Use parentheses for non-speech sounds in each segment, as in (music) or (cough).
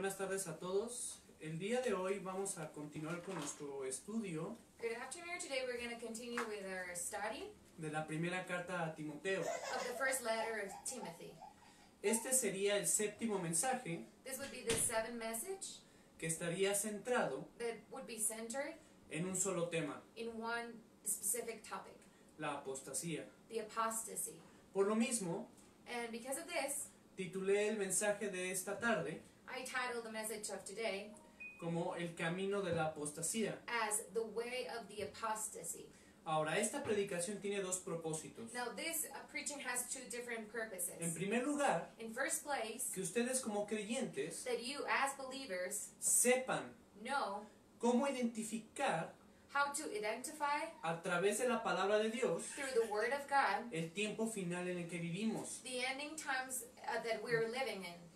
Buenas tardes a todos. El día de hoy vamos a continuar con nuestro estudio Good afternoon. Today we're going to continue with our study de la primera carta a Timoteo. of the first letter of Timothy. Este sería el séptimo mensaje This would be the seventh message que estaría centrado that would be centered en un solo tema, in one specific topic, la apostasía. the apostasy. Por lo mismo, And because of this, titulé el mensaje de esta tarde I titled the message of today como El camino de la apostasía. as The Way of the Apostasy. Ahora, esta predicación tiene dos propósitos. Now, this uh, preaching has two different En purposes. primer lugar, In first place, que ustedes como creyentes that you as believers sepan know cómo identificar how to identify a través de la palabra de Dios through the Word of God el tiempo final en el que vivimos. the ending times uh, that we're living in.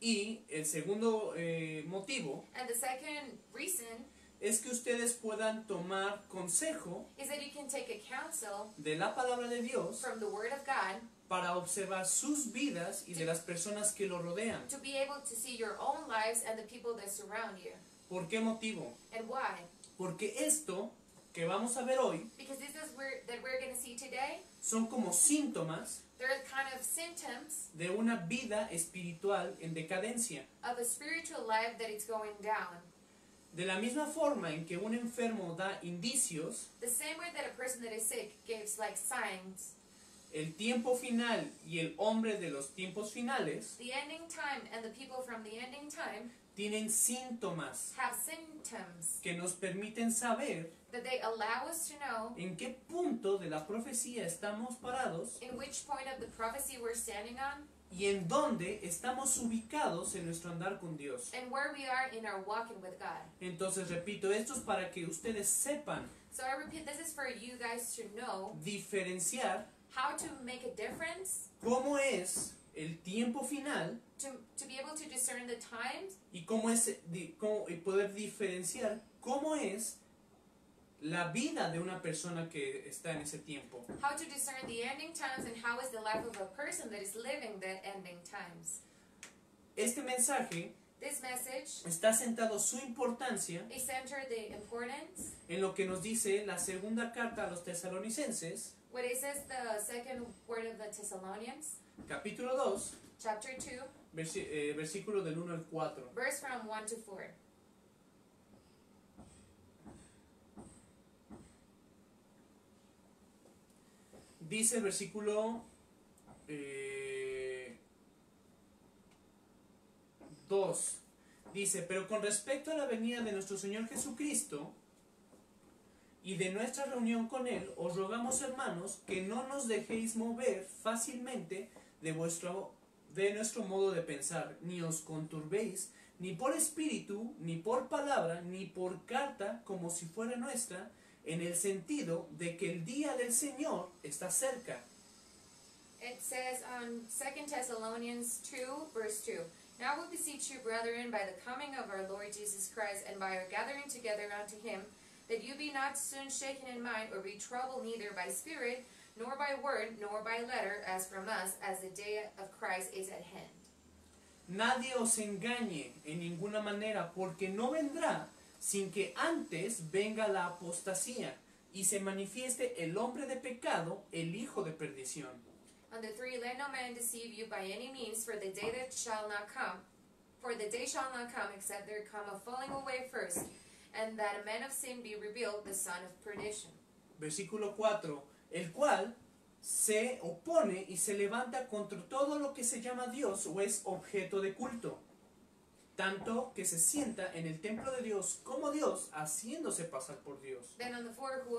Y el segundo eh, motivo And the second reason es que ustedes puedan tomar consejo is that you can take a counsel de la palabra de Dios from the Word of God para observar sus vidas y de las personas que lo rodean. to be able to see your own lives and the people that surround you. ¿Por qué motivo? And why? Porque esto que vamos a ver hoy Because this is where that we're going to see today. Son como síntomas They're kind of symptoms de una vida espiritual en decadencia. of a spiritual life that is going down. De la misma forma en que un enfermo da indicios, The same way that a person that is sick gives like signs, el tiempo final y el hombre de los tiempos finales the ending time and the people from the ending time tienen síntomas have symptoms que nos permiten saber that they allow us to know en qué punto de la profecía estamos parados in which point of the prophecy we're standing on y en dónde estamos ubicados en nuestro andar con Dios. and where we are in our walking with God. Entonces, repito, esto es para que ustedes sepan So I repeat, this is for you guys to know diferenciar how to make a difference, cómo es el tiempo final to, to be able to discern the times, y cómo es di- cómo- y poder diferenciar cómo es la vida de una persona que está en ese tiempo. how to discern the ending times, and how is the life of a person that is living the ending times. Este mensaje This message está sentado su importancia is centered the importance, en lo que nos dice la segunda carta a los tesalonicenses, what it says the second word of the Thessalonians, capítulo 2, chapter 2, versi- eh, versículo del 1 al 4. verse from 1 to 4. Dice el versículo eh, 2. Dice, pero con respecto a la venida de nuestro Señor Jesucristo y de nuestra reunión con Él, os rogamos hermanos que no nos dejéis mover fácilmente de, vuestro, de nuestro modo de pensar, ni os conturbéis, ni por espíritu, ni por palabra, ni por carta, como si fuera nuestra, en el sentido de que el día del Señor está cerca. It says on 2 Thessalonians 2, verse 2 Now we beseech you, brethren, by the coming of our Lord Jesus Christ, and by our gathering together unto him, that you be not soon shaken in mind, or be troubled neither by spirit, nor by word, nor by letter, as from us, as the day of Christ is at hand. Nadie os engañe en ninguna manera, porque no vendrá sin que antes venga la apostasía y se manifieste el hombre de pecado, el hijo de perdición. On the three, let no man deceive you by any means, for the day that shall not come, for the day shall not come, except there come a falling away first, and that a man of sin be revealed, the son of perdition. Versículo 4, el cual se opone y se levanta contra todo lo que se llama Dios o es objeto de culto, tanto que se sienta en el templo de Dios como Dios, haciéndose pasar por Dios. Then on the who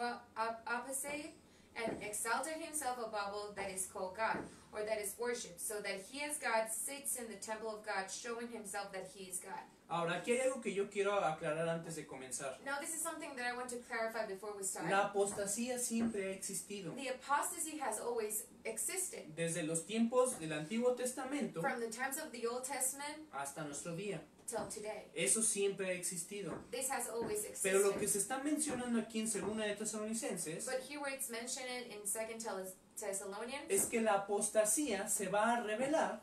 opposite and exalted himself above all that is called God, or that is worshipped, so that he as God sits in the temple of God, showing himself that he is God. Ahora, aquí hay algo que yo quiero aclarar antes de comenzar. Now, this is something that I want to clarify before we start. La apostasía siempre ha existido. The apostasy has always existed Desde los tiempos del Antiguo Testamento from the times of the Old Testament hasta nuestro día. Eso siempre ha existido. This has always Pero lo que se está mencionando aquí en Segunda de Tesalonicenses But here where it's mentioned in 2 Thel- Thessalonians es que la apostasía se va a revelar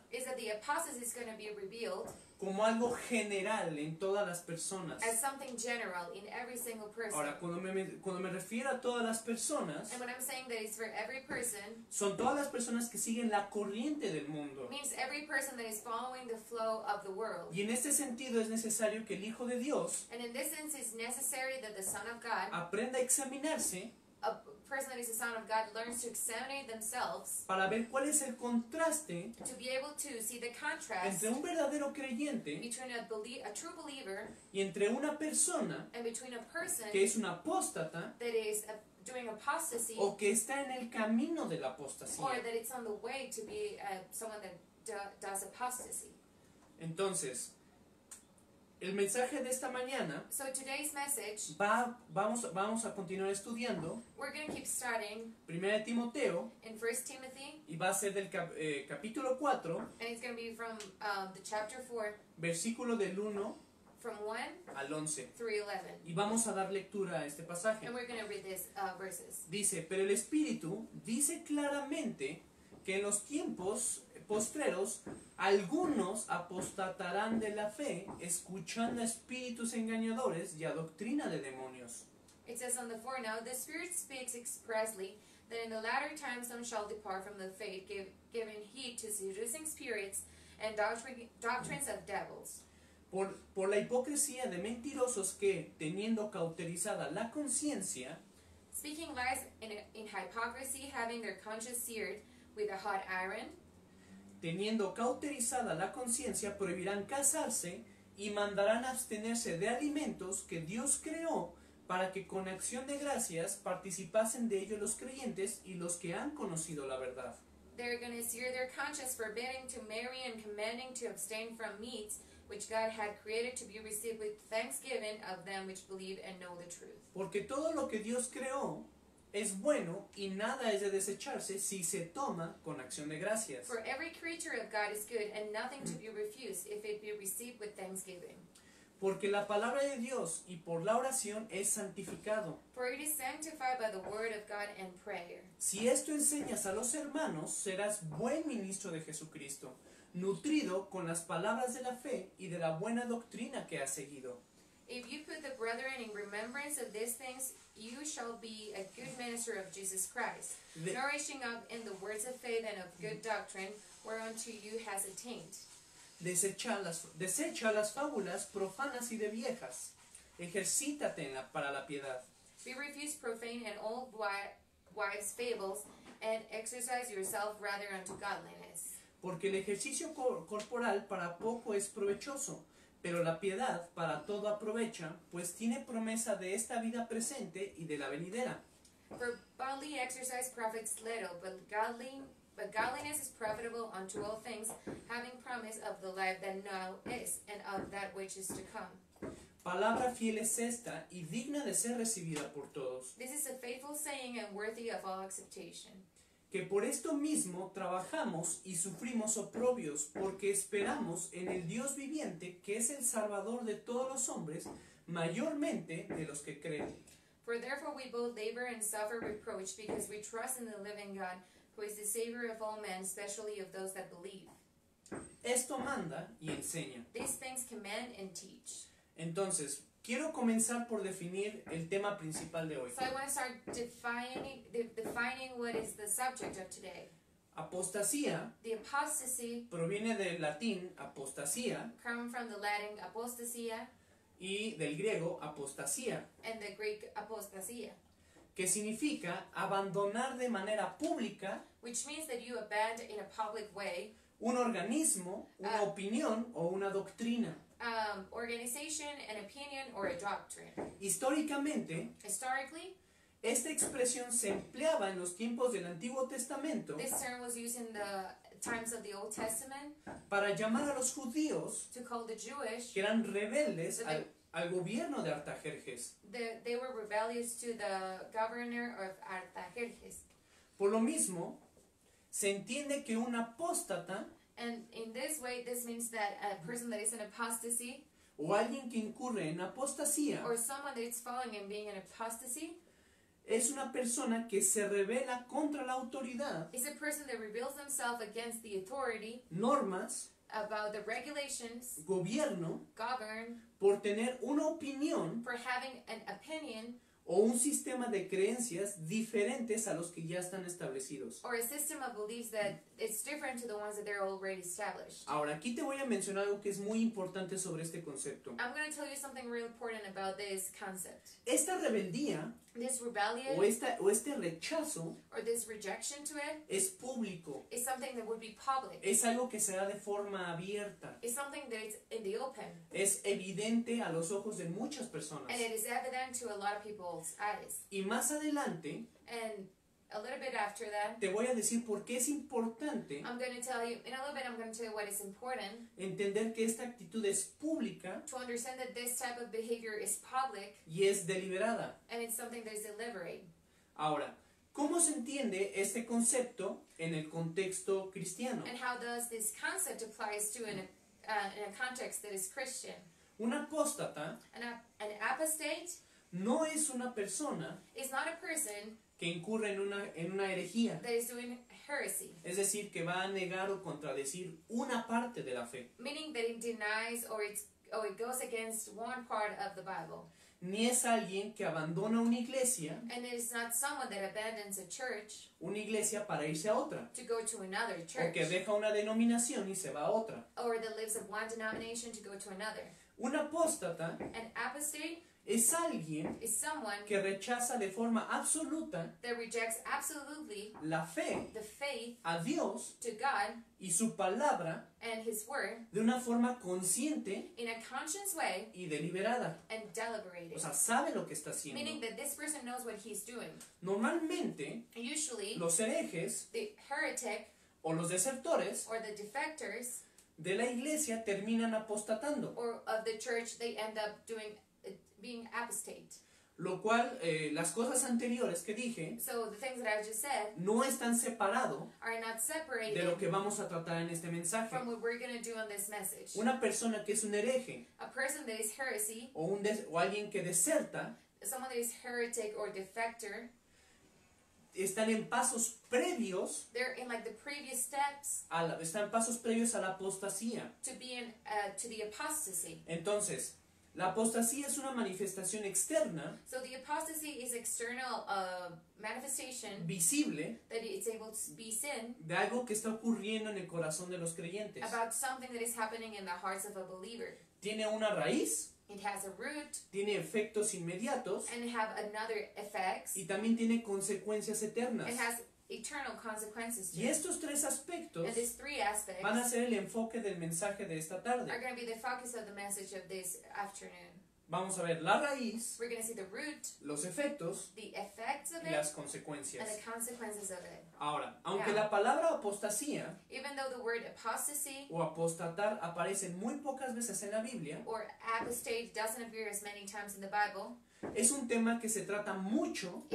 como algo general en todas las personas. as something general in every single person. Ahora, cuando me, cuando me refiero a todas las personas, And when I'm saying that it's for every person, son todas las personas que siguen la corriente del mundo. it means every person that is following the flow of the world. Y en este sentido es necesario que el Hijo de Dios And in this sense, it's necessary that the Son of God, aprenda a examinarse a person that is the Son of God, learns to examine themselves para ver cuál es el contraste to be able to see the contrast entre un verdadero creyente between a, belie- a true believer y entre una persona and between a person que es una apóstata that is doing apostasy o que está en el camino de la or apostasía. that it's on the way to be uh, someone that do- does apostasy. Entonces, el mensaje de esta mañana So today's message, va, vamos, vamos a continuar estudiando we're going to keep starting 1 de Timoteo in 1 Timothy, y va a ser del cap- eh, capítulo 4, and it's going to be from um, the chapter 4, versículo del 1 from 1 al 11. through 11. Y vamos a dar lectura a este pasaje. And we're going to read these uh, verses. Dice, pero el Espíritu dice claramente que en los tiempos postreros algunos apostatarán de la fe, escuchando a espíritus engañadores y a doctrina de demonios. It says on the 4 Now the Spirit speaks expressly that in the latter times some shall depart from the faith, give, giving heed to seducing spirits and doctrine, doctrines of devils. Por, por la hipocresía de mentirosos que, teniendo cauterizada la conciencia, Speaking lies in, in hypocrisy, having their conscience seared with a hot iron, teniendo cauterizada la conciencia, prohibirán casarse y mandarán abstenerse de alimentos que Dios creó para que con acción de gracias participasen de ellos los creyentes y los que han conocido la verdad. they're going to sear their conscience, forbidding to marry and commanding to abstain from meats which God had created to be received with thanksgiving of them which believe and know the truth. Porque todo lo que Dios creó es bueno y nada es de desecharse si se toma con acción de gracias. For every creature of God is good, and nothing to be refused if it be received with thanksgiving. Porque la palabra de Dios y por la oración es santificado. For it is sanctified by the word of God and prayer. Si esto enseñas a los hermanos, serás buen ministro de Jesucristo, nutrido con las palabras de la fe y de la buena doctrina que has seguido. If you put the brethren in remembrance of these things, you shall be a good minister of Jesus Christ, De- nourishing up in the words of faith and of good doctrine, whereunto you has attained. Desecha las, desecha las fábulas profanas y de viejas. Ejercítate en la- para la piedad. Be refused profane and old wi- wives' fables, and exercise yourself rather unto godliness. Porque el ejercicio cor- corporal para poco es provechoso, pero la piedad para todo aprovecha, pues tiene promesa de esta vida presente y de la venidera. For bodily exercise profits little, but godly but godliness is profitable unto all things, having promise of the life that now is, and of that which is to come. Palabra fiel es esta y digna de ser recibida por todos. This is a faithful saying and worthy of all acceptation. Que por esto mismo trabajamos y sufrimos oprobios, porque esperamos en el Dios viviente, que es el Salvador de todos los hombres, mayormente de los que creen. For therefore we both labor and suffer reproach, because we trust in the living God, who is the Savior of all men, especially of those that believe. Esto manda y enseña. These things command and teach. Entonces, quiero comenzar por definir el tema principal de hoy. So I want to start defining de- defining what is the subject of today. Apostasía The apostasy proviene del latín apostasía come from the Latin apostasia y del griego apostasía, and the Greek apostasia, que significa abandonar de manera pública which means that you abandon in a public way un organismo, una Ah. opinión o una doctrina. Um, organization, an opinion, or a doctrine. Históricamente, Historically, esta expresión se empleaba en los tiempos del Antiguo Testamento this term was used in the times of the Old Testament para llamar a los judíos to call the Jewish que eran rebeldes al, al gobierno de Artajerjes. the, they were rebellious to the governor of Artajerjes. Por lo mismo, se entiende que un apóstata And in this way, this means that a mm-hmm. person that is in apostasy o alguien que incurre en apostasía or someone that is falling and being in apostasy es una persona que se revela contra la autoridad, is a person that reveals themselves against the authority normas, about the regulations, gobierno, govern, por tener una opinión for having an opinion o un sistema de creencias diferentes a los que ya están establecidos. or a system of beliefs that it's different to the ones that they're already established. Ahora, aquí te voy a mencionar algo que es muy importante sobre este concepto. I'm going to tell you something real important about this concept. Esta rebeldía This o, rebellion esta, o este rechazo or this rejection to it es público, is something that would be public. es algo que se da de forma abierta, It's something that is in the open. es evidente a los ojos de muchas personas. And it is evident to a lot of people's eyes. Y más adelante And a little bit after that, te voy a decir por qué es importante I'm going to tell you, in a little bit, I'm going to tell you what is important entender que esta actitud es pública to understand that this type of behavior is public y es deliberada. and it's something that is deliberate. Ahora, ¿cómo se entiende este concepto en el contexto cristiano? And how does this concept applies to in a, uh, in a context that is Christian? Un apóstata An, ap- an apostate no es una persona is not a person que incurre en una, en una herejía, that is doing heresy, es decir, que va a negar o contradecir una parte de la fe, meaning that it denies or it's or it goes against one part of the Bible. ni es alguien que abandona una iglesia, And it is not someone that abandons a church una iglesia para irse a otra, to go to another o church, que deja una denominación y se va a otra. or that lives of one denomination to go to another. Un apóstata An apostate es alguien is someone que rechaza de forma absoluta that rejects absolutely la fe the faith a Dios to God y su palabra and His Word de una forma consciente in a conscious way y deliberada. and deliberated. O sea, sabe lo que está haciendo. Meaning that this person knows what he's doing. Normalmente, Usually, los herejes the heretic o los desertores or the defectors de la iglesia terminan apostatando, or of the church, they end up doing being apostate. lo cual eh, las cosas anteriores que dije So the things that I just said no están not de separated lo que vamos a tratar en este mensaje. from what we're going to do on this message. Una persona que es un hereje A person that is heresy, o, un o alguien que deserta someone that is heretic or defector, están en pasos previos they're in like the previous steps a la- están pasos previos a la apostasía. to being uh, to the apostasy. Entonces, la apostasía es una manifestación externa, So the apostasy is external uh, manifestation visible, that it's able to be sin de algo que está ocurriendo en el corazón de los creyentes. about something that is happening in the hearts of a believer. Tiene una raíz, It has a root tiene efectos inmediatos and have another effects. y también tiene consecuencias eternas. It has eternal consequences to Y estos tres aspectos And these three aspects van a ser el enfoque del mensaje de esta are tarde. going to be the focus of the message of this afternoon. Vamos a ver la raíz, We're going to see the root, los efectos the effects of y it, las and consecuencias. the consequences of it. Ahora, aunque la palabra apostasía Even though the word apostasy o apostatar aparece muy pocas veces en la Biblia, or apostate doesn't appear as many times in the Bible, es un tema que se trata mucho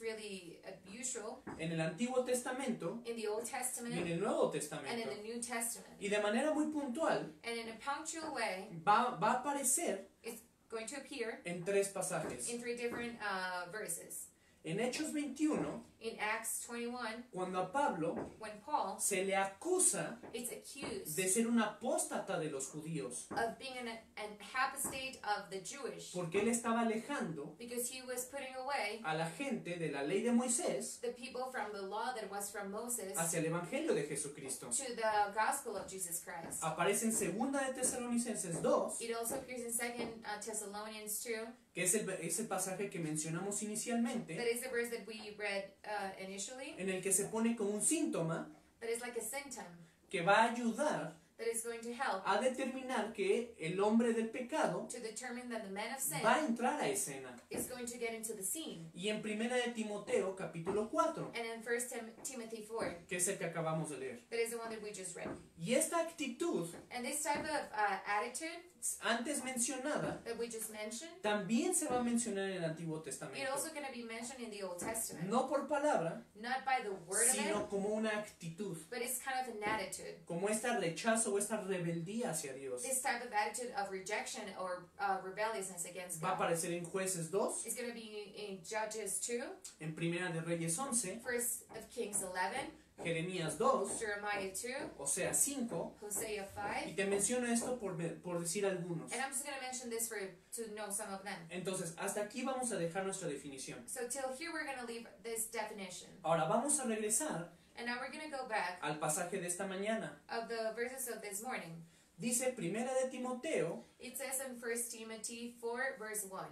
really usual en el Antiguo Testamento in the Old y en Testament el Nuevo and in Testamento. the New Testament. Y de manera muy puntual And in a punctual way, va, va a aparecer it's going to appear en tres pasajes. in three different uh, verses. En Hechos 21, In Acts 21, cuando a Pablo when Paul se le acusa is accused de ser un apóstata de los judíos, of being an, an apostate of the Jewish porque él estaba alejando because he was putting away a la gente de la ley de Moisés the people from the law that was from Moses hacia el Evangelio de Jesucristo. to the gospel of Jesus Christ. Aparece en 2 de Tesalonicenses 2, It also appears in Second uh, Thessalonians 2. que es el, es el pasaje que mencionamos That inicialmente, is the verse that we read uh, initially. en el que se pone como un síntoma That is like a symptom que va a ayudar that is going to help a determinar que el hombre del pecado to determine that the man of sin va a entrar a escena. is going to get into the scene. Y en 1 de Timoteo capítulo 4, And in First Tim- Timothy 4, que es el que acabamos de leer. that is the one that we just read. Y esta actitud And this type of uh, attitude antes mencionada that we just mentioned, también se va a mencionar en el Antiguo Testamento. also going to be mentioned in the Old Testament. No por palabra, Not by the word of it, sino como una actitud, but it's kind of an attitude. como este rechazo o esta rebeldía hacia Dios. This type of attitude of rejection or uh, rebelliousness against Va a aparecer en Jueces 2, It's going to be in Judges 2, en Primera de Reyes 11, First of Kings 11, Jeremías 2, Jeremiah 2, Osea 5, Hosea y 5. te menciono esto por, por decir algunos. And I'm just going to mention this for to know some of them. Entonces, hasta aquí vamos a dejar nuestra definición. So till here we're going to leave this definition. Ahora vamos a regresar And now we're going to go back al pasaje de esta mañana. of the verses of this morning. Dice Primera de Timoteo, It says in 1 Timothy 4, verse 1.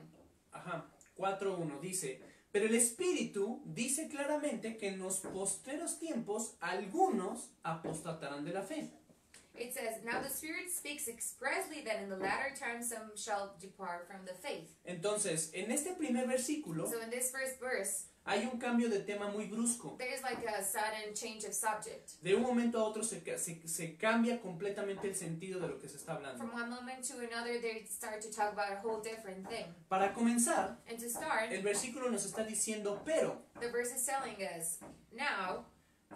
ajá, 4.1, dice, pero el Espíritu dice claramente que en los postreros tiempos algunos apostatarán de la fe. It says, Now the Spirit speaks expressly that in the latter times some shall depart from the faith. Entonces, en este primer versículo So in this first verse, hay un cambio de tema muy brusco. there's like a sudden change of subject. De un momento a otro se, ca- se, se cambia completamente el sentido de lo que se está hablando. From one moment to another, they start to talk about a whole different thing. Para comenzar, And to start, el versículo nos está diciendo, pero, the verse is telling us, Now,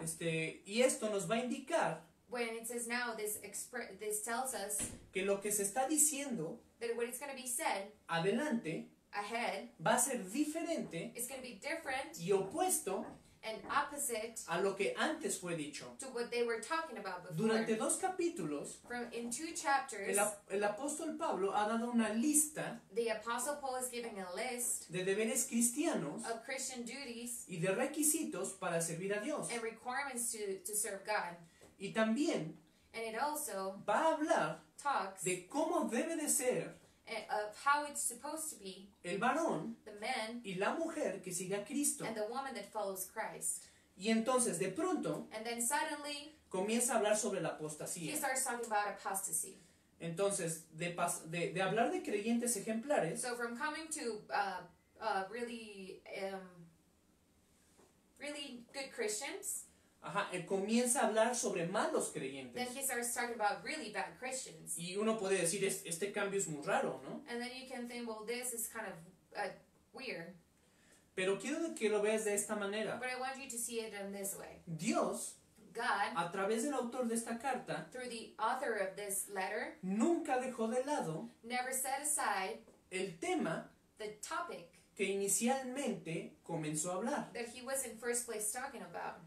este, y esto nos va a indicar when it says now, this this tells us que lo que se está diciendo that what is going to be said adelante ahead va a ser diferente is going to be different y opuesto and opposite a lo que antes fue dicho. to what they were talking about before. Durante dos capítulos, From in two chapters, el, ap- el apóstol Pablo ha dado una lista the apostle Paul is giving a list de deberes cristianos of Christian duties y de requisitos para servir a Dios. and requirements to, to serve God. Y también And it also va a hablar talks de cómo debe de ser of how it's supposed to be el varón the man y la mujer que siga a Cristo. and the woman that follows Christ. Y entonces de pronto And then suddenly comienza a hablar sobre la he apostasía. starts talking about apostasy. Entonces, de, de hablar de creyentes ejemplares, So from coming to uh, uh, really, um, really good Christians, ajá, comienza a hablar sobre malos then creyentes. he starts talking about really bad Christians. Y uno puede decir, "Es- este cambio es muy raro, ¿no? And then you can think, well, this is kind of uh, weird. Pero quiero que lo veas de esta manera. But I want you to see it in this way. Dios, God, a través del autor de esta carta, through the author of this letter, nunca dejó de lado never set aside el tema the topic que inicialmente comenzó a hablar. that he was in first place talking about.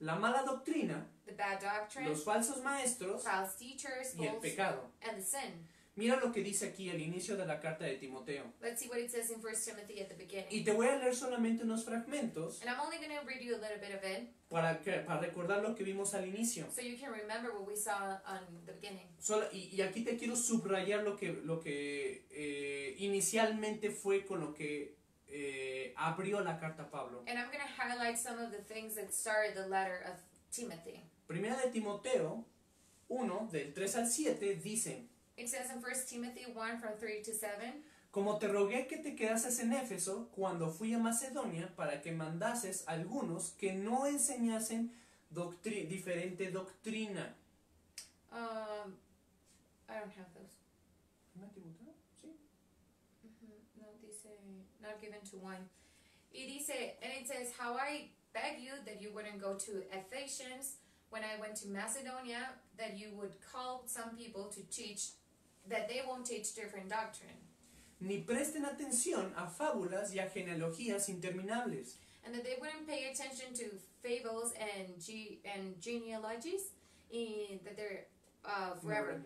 La mala doctrina, The bad doctrine, los falsos maestros false teachers, y el pecado. and the sin. Mira lo que dice aquí al inicio de la carta de Timoteo. Let's see what it says in First Timothy at the beginning. Y te voy a leer solamente unos fragmentos And I'm only going to read you a little bit of it para, que- para recordar lo que vimos al inicio. so you can remember what we saw on the beginning. Solo- y, y aquí te quiero subrayar lo que, lo que eh, inicialmente fue con lo que eh, abrió la carta Pablo. And I'm going to highlight some of the things that started the letter of Timothy. Primera de Timoteo 1, del 3 al 7, dice, It says in First Timothy 1 from 3 to 7. como te rogué que te quedases en Éfeso cuando fui a Macedonia para que mandases a algunos que no enseñasen doctri- diferente doctrina. Um, I don't have those. ¿Primera de Timoteo? Sí. Mhm. No, dice, not given to one. Y dice, and it says, how I beg you that you wouldn't go to Ephesians when I went to Macedonia, that you would call some people to teach, that they won't teach different doctrine, Ni presten atención a fábulas y a genealogías interminables. and that they wouldn't pay attention to fables and ge- and genealogies, and that they're uh, forever. Di-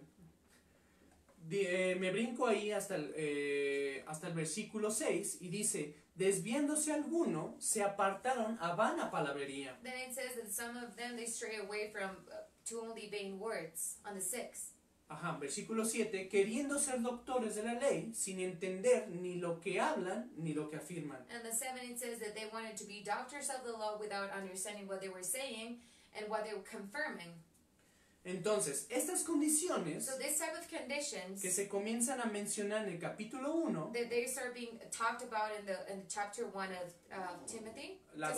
eh, me brinco ahí hasta el, eh, hasta el versículo 6 y dice, desviándose alguno, se apartaron a vana palabrería. Then it says that some of them they stray away from uh, to only vain words on the sixth. Ajá, versículo 7, queriendo ser doctores de la ley, sin entender ni lo que hablan ni lo que afirman. And the seven it says that they wanted to be doctors of the law without understanding what they were saying and what they were confirming. Entonces, estas condiciones So this type of conditions que se comienzan a mencionar en el capítulo 1, that they start being talked about in the in chapter one of uh, Timothy, la,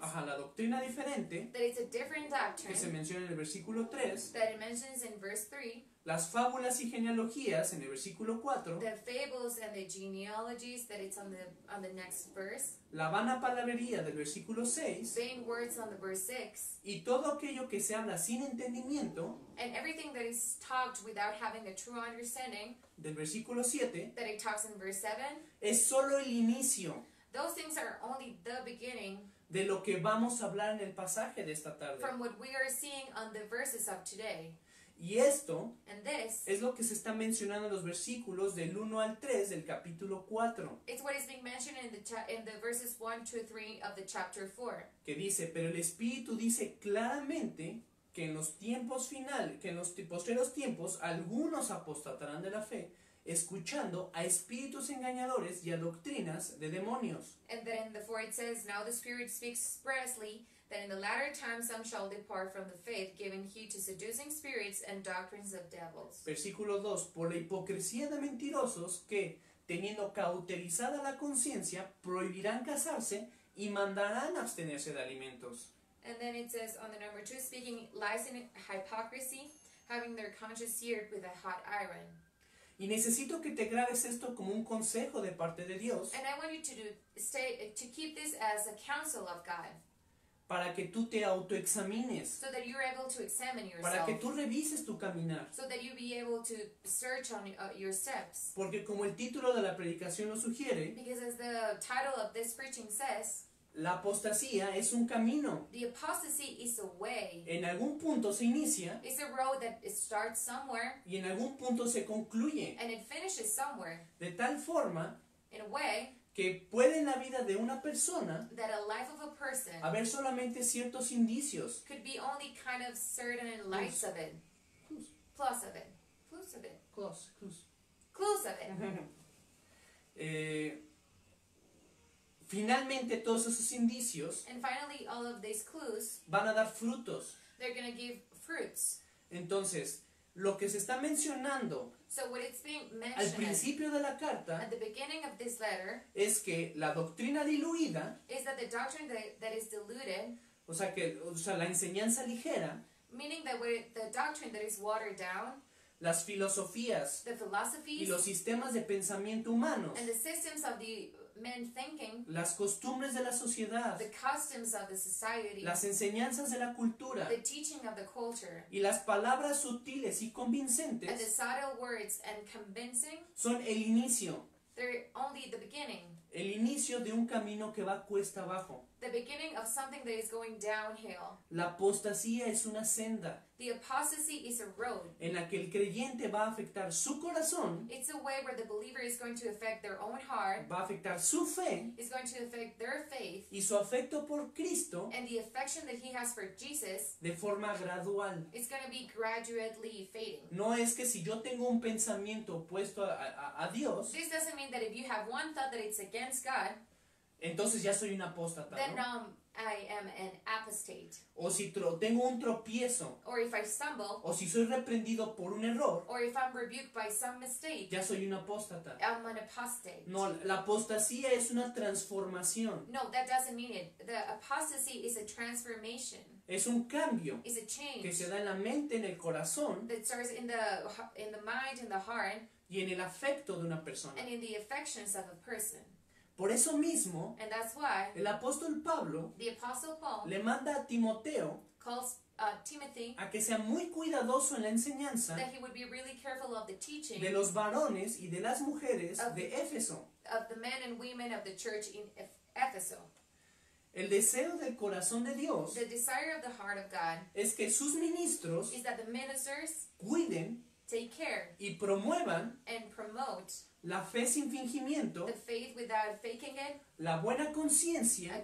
ajá, la doctrina diferente that it's a different que se doctrine menciona en el versículo 3, that it mentions in verse 3, las fábulas y genealogías en el versículo 4, the fables and the genealogies that it's on the on the next verse, la vana palabrería del versículo 6 vain words on the verse 6, y todo aquello que se habla sin entendimiento and everything that is talked without having a true understanding del versículo 7 that it talks in verse 7, es solo el inicio those things are only the beginning de lo que vamos a hablar en el pasaje de esta tarde. from what we are seeing on the verses of today. Y esto And this es lo que se está mencionando en los versículos del 1 al 3 del capítulo 4, it's what is being mentioned in the cha- in the verses 1 2 3 of the chapter 4. que dice, pero el Espíritu dice claramente que en los tiempos finales, que en los postreros tiempos algunos apostatarán de la fe, escuchando a espíritus engañadores y a doctrinas de demonios. And then in the 4 it says, Now the Spirit speaks expressly that in the latter times some shall depart from the faith, giving heed to seducing spirits and doctrines of devils. Versículo 2, por la hipocresía de mentirosos que, teniendo cauterizada la conciencia, prohibirán casarse y mandarán abstenerse de alimentos. And then it says on the number 2, speaking lies in hypocrisy, having their conscience seared with a hot iron. Y necesito que te grabes esto como un consejo de parte de Dios And I want you to do stay to keep this as a counsel of God, para que tú te autoexamines, so that you're able to examine para yourself, que tú revises tu caminar. so that you be able to search on uh, your steps. Porque como el título de la predicación lo sugiere, Because as the title of this preaching says, la apostasía es un camino. the apostasy is a way. En algún punto se inicia It's a road that it starts somewhere y en algún punto se concluye. and it finishes somewhere. De tal forma In a way que puede en la vida de una persona that a life of a person haber solamente ciertos indicios. could be only kind of certain lights of it, Clues. plus of it, clues of it, Clues, clues. clues of it. (laughs) Eh, finalmente todos esos indicios And finally, all of these clues, van a dar frutos. they're to give fruits. Entonces, lo que se está mencionando So what it's being al principio de la carta at the beginning of this letter es que la doctrina diluida, is that the doctrine that, that is diluted, o sea, que, o sea, la enseñanza ligera, meaning that the doctrine that is watered down, las filosofías the y philosophies los sistemas de pensamiento humanos, and the systems of the men thinking, las costumbres de la sociedad, the customs of the society, las enseñanzas de la cultura the teaching of the culture, y las palabras sutiles y and the convincentes subtle words and convincing, son el inicio, they're only the beginning. el inicio de un camino que va cuesta abajo. The beginning of something that is going downhill. La apostasía es una senda The apostasy is a road. en la que el creyente va a afectar su corazón, It's a way where the believer is going to affect their own heart, va a afectar su fe is going to affect their faith, y su afecto por Cristo and the affection that he has for Jesus de forma gradual. is going to be gradually fading. No es que si yo tengo un pensamiento opuesto a, a- a Dios, This doesn't mean that if you have one thought that it's against God, entonces ya soy un apóstata. then ¿no? um, I am an apostate. O si tengo un tropiezo, Or if I stumble, o si soy reprendido por un error, or if I'm rebuked by some mistake, ya soy un apóstata. I'm an apostate. No, la apostasía es una transformación, No, that doesn't mean it. The apostasy is a transformation, es un cambio is a que change se da en la mente, en el corazón that starts in the in the mind, in the heart, y en el afecto de una persona. and in the affections of a person. Por eso mismo, And that's why el apóstol Pablo the apostle Paul le manda a Timoteo calls uh, Timothy a que sea muy cuidadoso en la enseñanza that he would be really careful of the teaching de los varones y de las mujeres de Éfeso. of the men and women of the church in Ephesus. El deseo del corazón de Dios The desire of the heart of God es que sus ministros is that the ministers cuiden take care y promuevan and promote la fe sin fingimiento, the faith without faking it, la buena conciencia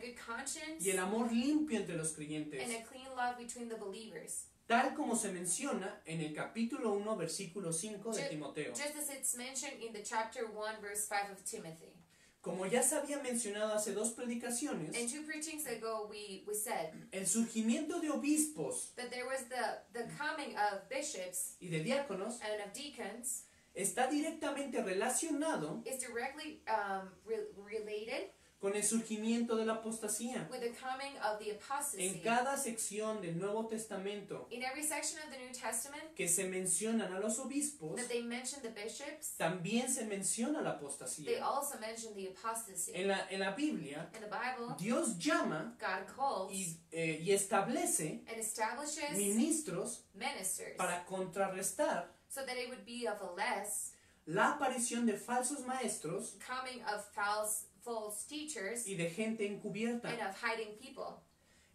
y el amor limpio entre los creyentes, and a clean love between the believers. tal como se menciona en el capítulo 1, versículo 5 de Timoteo. Just as it's mentioned in the chapter 1, verse 5 of Timothy. Como ya se había mencionado hace dos predicaciones, And two preachings ago, we, we said el surgimiento de obispos that there was the, the coming of bishops y de diáconos and of deacons está directamente relacionado is directly um, re- related con el surgimiento de la apostasía. with the coming of the apostasy. En cada sección del Nuevo Testamento In every section of the New Testament que se mencionan a los obispos, that they mention the bishops, también se menciona la they apostasía. also mention the apostasy. En la, en la Biblia, In the Bible, Dios llama God calls y, eh, y establece and establishes ministros ministers para contrarrestar so that it would be of a less la aparición de falsos maestros coming of false false teachers y de gente encubierta. and of hiding people.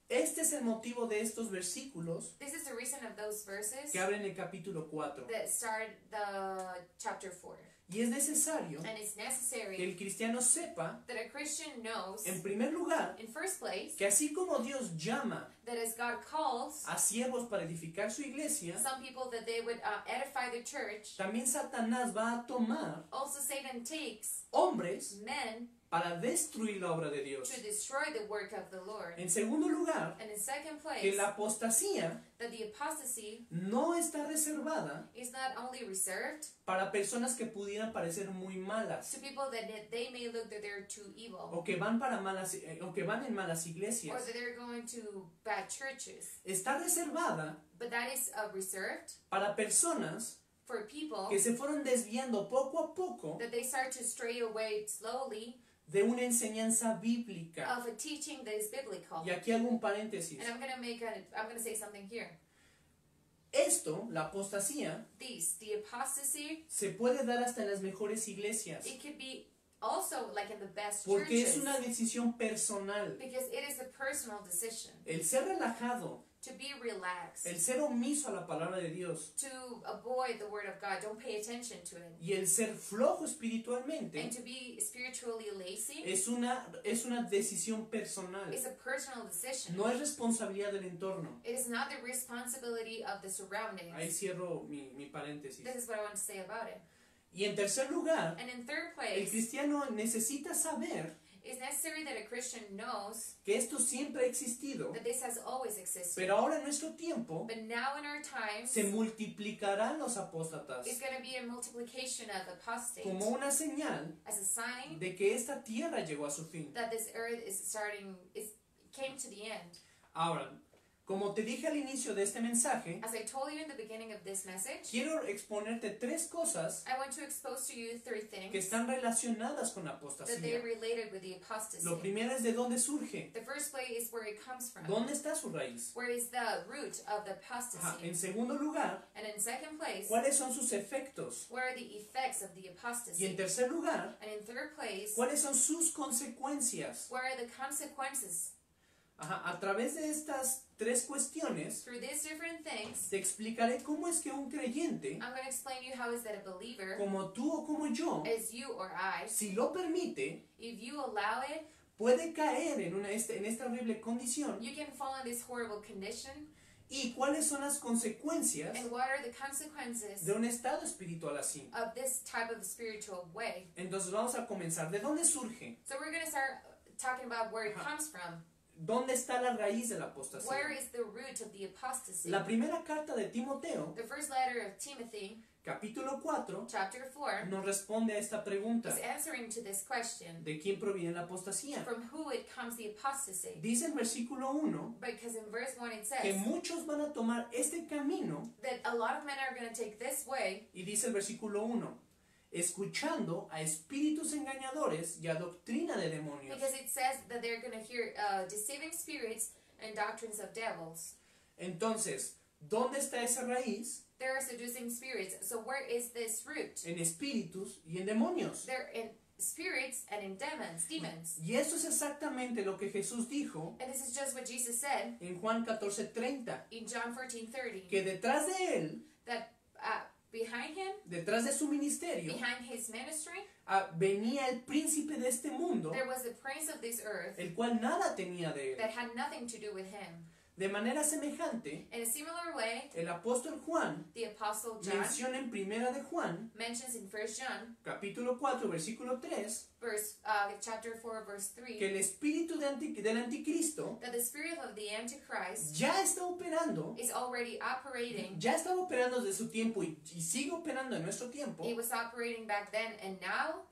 Este es el motivo de estos versículos This is the reason of those verses que abren el capítulo 4. that start the chapter 4. Y es necesario And it's que necessary el cristiano sepa, that a Christian knows, en primer lugar, in first place, que así como Dios llama that as God calls a siervos para edificar su iglesia, some people that they would uh, edify the church, también Satanás va a tomar also Satan takes hombres men para destruir la obra de Dios. to destroy the work of the Lord. En segundo lugar, And in second que place, la apostasía that the apostasy no está reservada is not only reserved para personas que pudieran parecer muy malas to people that they- may look that they're too evil o que van para malas eh, o que van en malas or iglesias. that they're going to bad churches, Está reservada but that is uh, reserved para personas for people que se fueron desviando poco a poco that they start to stray away slowly de una enseñanza bíblica. of a teaching that is biblical. Y aquí hago un paréntesis. And I'm gonna make a I'm gonna say something here. Esto, la apostasía, These the apostasy se puede dar hasta en las mejores iglesias it could be also like in the best porque es churches una decisión personal. because it is a personal decision El ser relajado, to be relaxed, el ser omiso a la palabra de Dios to avoid the word of God, don't pay attention to it, y el ser flojo and espiritualmente to be spiritually lazy es una, es una decisión personal. is a personal decision. No es responsabilidad del entorno. It is not the responsibility of the Ahí surroundings. cierro mi, mi paréntesis. This is what I want to say about it. Y en tercer lugar, And in third el place, cristiano necesita saber it's necessary that a Christian knows que esto siempre ha existido, that this has always existed. pero ahora en nuestro tiempo But now in our times, se multiplicarán los apóstatas it's going to be a multiplication of apostates como una señal as a sign de que esta tierra llegó a su fin. that this earth is starting, is came to the end. Ahora, como te dije al inicio de este mensaje, As I told you in the beginning of this message, quiero exponerte tres cosas I want to expose to you three things que están relacionadas con la that they apostasía. related with the apostasy. Lo primero es de dónde surge, The first place is where it comes from. dónde está su raíz. Where is the root of the Ajá, apostasy? En segundo lugar, And in second place, cuáles son sus efectos. are the effects of the Y en tercer lugar, And in third place, cuáles son sus consecuencias. are the consequences? Ajá, a través de estas tres cuestiones, Through these different things, te explicaré cómo es que un creyente, I'm going to explain you how is that a believer, como tú o como yo, as you or I, si lo permite, if you allow it, puede caer en, una, este- en esta horrible condición. you can fall in this horrible condition. ¿Y cuáles son las consecuencias And what are the consequences de un estado espiritual así? of this type of spiritual way? Entonces vamos a comenzar. ¿De dónde surge? So we're going to start talking about where it Ajá. comes from. ¿Dónde está la raíz de la Where apostasía? is the root of the apostasy? La primera carta de Timoteo, The first letter of Timothy, capítulo 4, chapter 4, nos responde a esta pregunta. is answering to this question. ¿De quién proviene la apostasía? From who it comes the apostasy? Dice en versículo 1 Because in verse 1 it que says muchos van a tomar este camino that a lot of men are going to take this way, y dice el versículo 1, escuchando a espíritus engañadores y a doctrina de demonios. because it says that they're going to hear uh, deceiving spirits and doctrines of devils. Entonces, ¿dónde está esa raíz? There are seducing spirits. So where is this root? En espíritus y en demonios. They're in spirits and in demons, demons. Y eso es exactamente lo que Jesús dijo And this is just what Jesus said en Juan 14:30, in John 14:30 que detrás de él, that uh, behind him, detrás de su ministerio, behind his ministry, ah, venía el príncipe de este mundo, there was the prince of this earth el cual nada tenía de él. that had nothing to do with him. De manera semejante, In a similar way, el apóstol Juan the apostle John menciona en Primera de Juan, mentions in 1 John capítulo 4, versículo 3, verse uh, chapter 4 verse 3 que el espíritu de anti- del anticristo that the spirit of the antichrist ya está operando, is already operating. ya estaba operando desde su tiempo y, y sigue operando en nuestro tiempo It was operating back then and now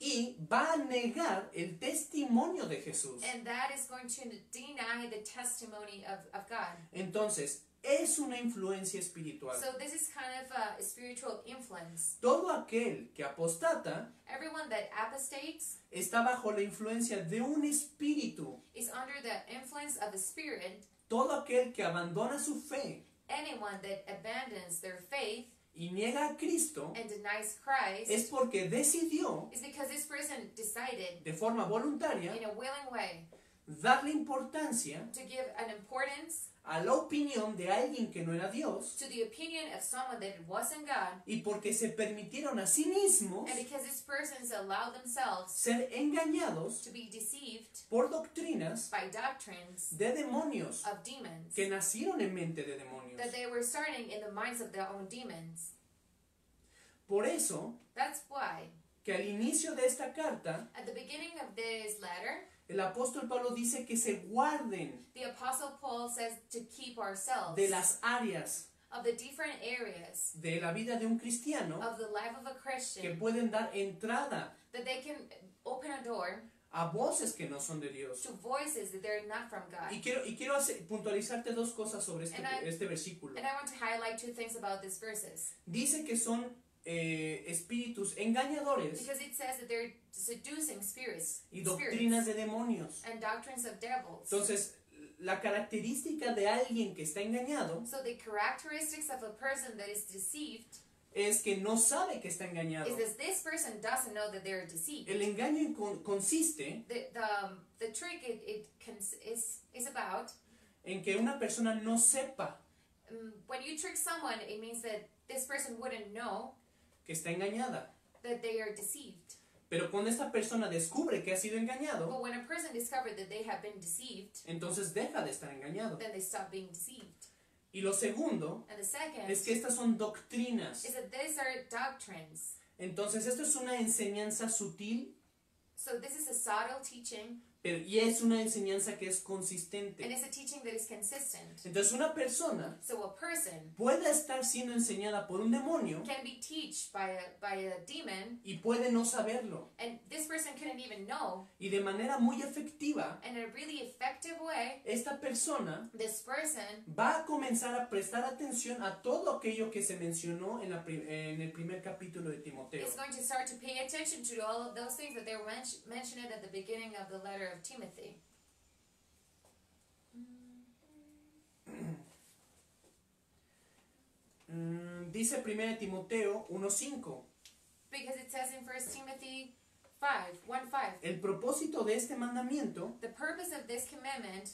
y va a negar el testimonio de Jesús. And that is going to deny the testimony of, of God. Entonces, es una influencia espiritual. So this is kind of a spiritual influence. Todo aquel que apostata Everyone that apostates está bajo la influencia de un espíritu. is under the influence of the Spirit. Todo aquel que abandona su fe Anyone that abandons their faith y niega a Cristo and denies Christ es porque decidió is because this person decided de forma voluntaria in a willing way darle importancia to give an importance a la opinión de alguien que no era Dios to the opinion of someone that wasn't God, y porque se permitieron a sí mismos and because these persons themselves ser engañados to be deceived por doctrinas by doctrines de demonios of demons, que nacieron en mente de demonios. that they were starting in the minds of their own demons. Por eso That's why, que al inicio de esta carta at the beginning of this letter, el apóstol Pablo dice que se guarden the Apostle Paul says to keep ourselves de las áreas of the different areas de la vida de un cristiano of the life of a que Christian pueden dar entrada that they can open a door a voces que no son de Dios. to voices that they're not from God. Y quiero, y quiero hacer- puntualizarte dos cosas sobre este, And I- este versículo. And I want to highlight two things about these verses. Dice que son eh, espíritus engañadores Because it says that they're seducing spirits, y doctrinas de demonios. and doctrines of devils. Entonces, la característica de alguien que está engañado So the characteristics of a person that is deceived es que no sabe que está engañado. is that this person doesn't know that they're deceived. El engaño con- consiste The, the, um, the trick it, it cons- is, is about en que una persona no sepa um, when you trick someone, it means that this person wouldn't know que está engañada. that they are deceived. Pero cuando esta persona descubre que ha sido engañado, But when a person discovers that they have been deceived, entonces deja de estar engañado. then they stop being deceived. Y lo segundo And the second es que estas son doctrinas. is that these are doctrines. Entonces esto es una enseñanza sutil So this is a subtle teaching, pero, y es una enseñanza que es and consistente. it's a teaching that is consistent. Entonces una persona So a person puede estar siendo enseñada por un demonio can be by a by a demon, y puede no saberlo. and this person couldn't even know. Y de manera muy efectiva, In a really effective way, esta persona this person va a comenzar a prestar atención a todo aquello que se mencionó en, la en el primer capítulo de Timoteo. is going to start to pay attention to all of those things that they were men- mentioned at the beginning of the letter of Timothy. Mm, dice 1 Timoteo 1.5. Because it says in 1 Timothy 5, 1 5, El propósito de este mandamiento, the purpose of this commandment,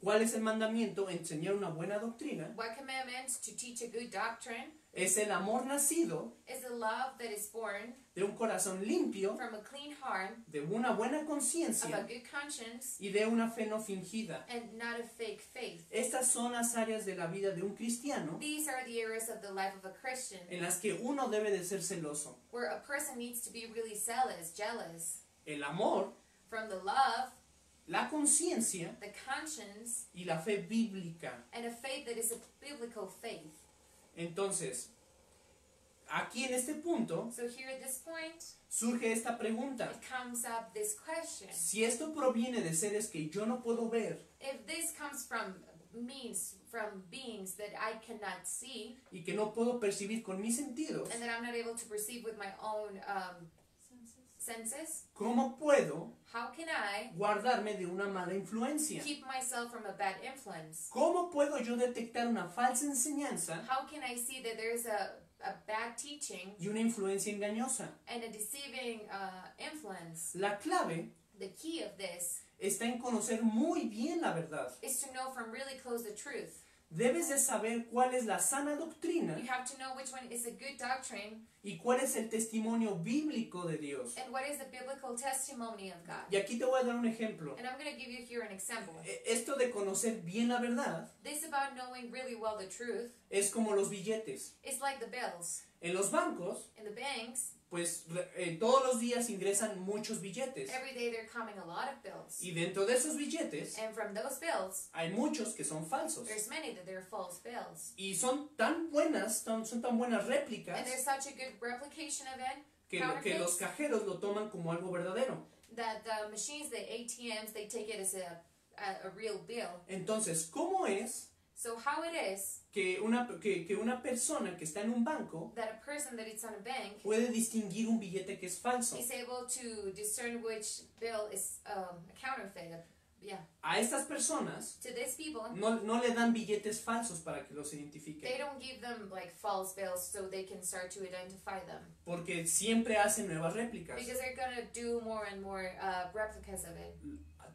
¿cuál es el mandamiento? Enseñar una buena doctrina. what commandment? To teach a good doctrine, Es el amor nacido is the love that is born de un corazón limpio, from a clean heart, de una buena of a conciencia good conscience, y de una fe no fingida. and not a fake faith. Estas son las áreas de la vida de un cristiano These are the areas of the life of a Christian en las que uno debe de ser celoso. where a person needs to be really zealous, jealous El amor, from the love, la conciencia the conscience, y la fe bíblica. and a faith that is a biblical faith. Entonces, aquí en este punto So here at this point, surge esta pregunta. it comes up this question. Si esto proviene de seres que yo no puedo ver If this comes from means from beings that I cannot see y que no puedo percibir con mis sentidos, and that I'm not able to perceive with my own um, senses, ¿cómo puedo how can I guardarme de una mala influencia? keep myself from a bad influence? ¿Cómo puedo yo detectar una falsa enseñanza How can I see that there's a, a bad teaching y una influencia engañosa? and a deceiving uh, influence? La clave The key of this está en conocer muy bien la verdad. is to know from really close the truth. Debes de saber cuál es la sana doctrina You have to know which one is a good doctrine y cuál es el testimonio bíblico de Dios. and what is the biblical testimony of God. Y aquí te voy a dar un ejemplo. And I'm going to give you here an example. E- Esto de conocer bien la verdad This about knowing really well the truth es como los billetes. It's like the bills. En los bancos, In the banks, pues eh, todos los días ingresan muchos billetes. every day they're coming a lot of bills. Y dentro de esos billetes And from those bills, hay muchos que son falsos. there's many that they're false bills. Y son tan buenas, tan- son tan buenas And réplicas there's such a good replication of it que, lo- que los cajeros lo toman como algo verdadero. that the machines, the ATMs, they take it as a, a, a real bill. Entonces, ¿cómo es So how it is que una, que, que una persona que está en un banco that a person that on a bank puede distinguir un billete que es falso? is able to discern which bill is um, a counterfeit. Yeah. A estas personas To these people, no, no le dan billetes falsos para que los they identifiquen, don't give them like false bills so they can start to identify them porque siempre hacen nuevas réplicas. because they're gonna do more and more uh, replicas of it.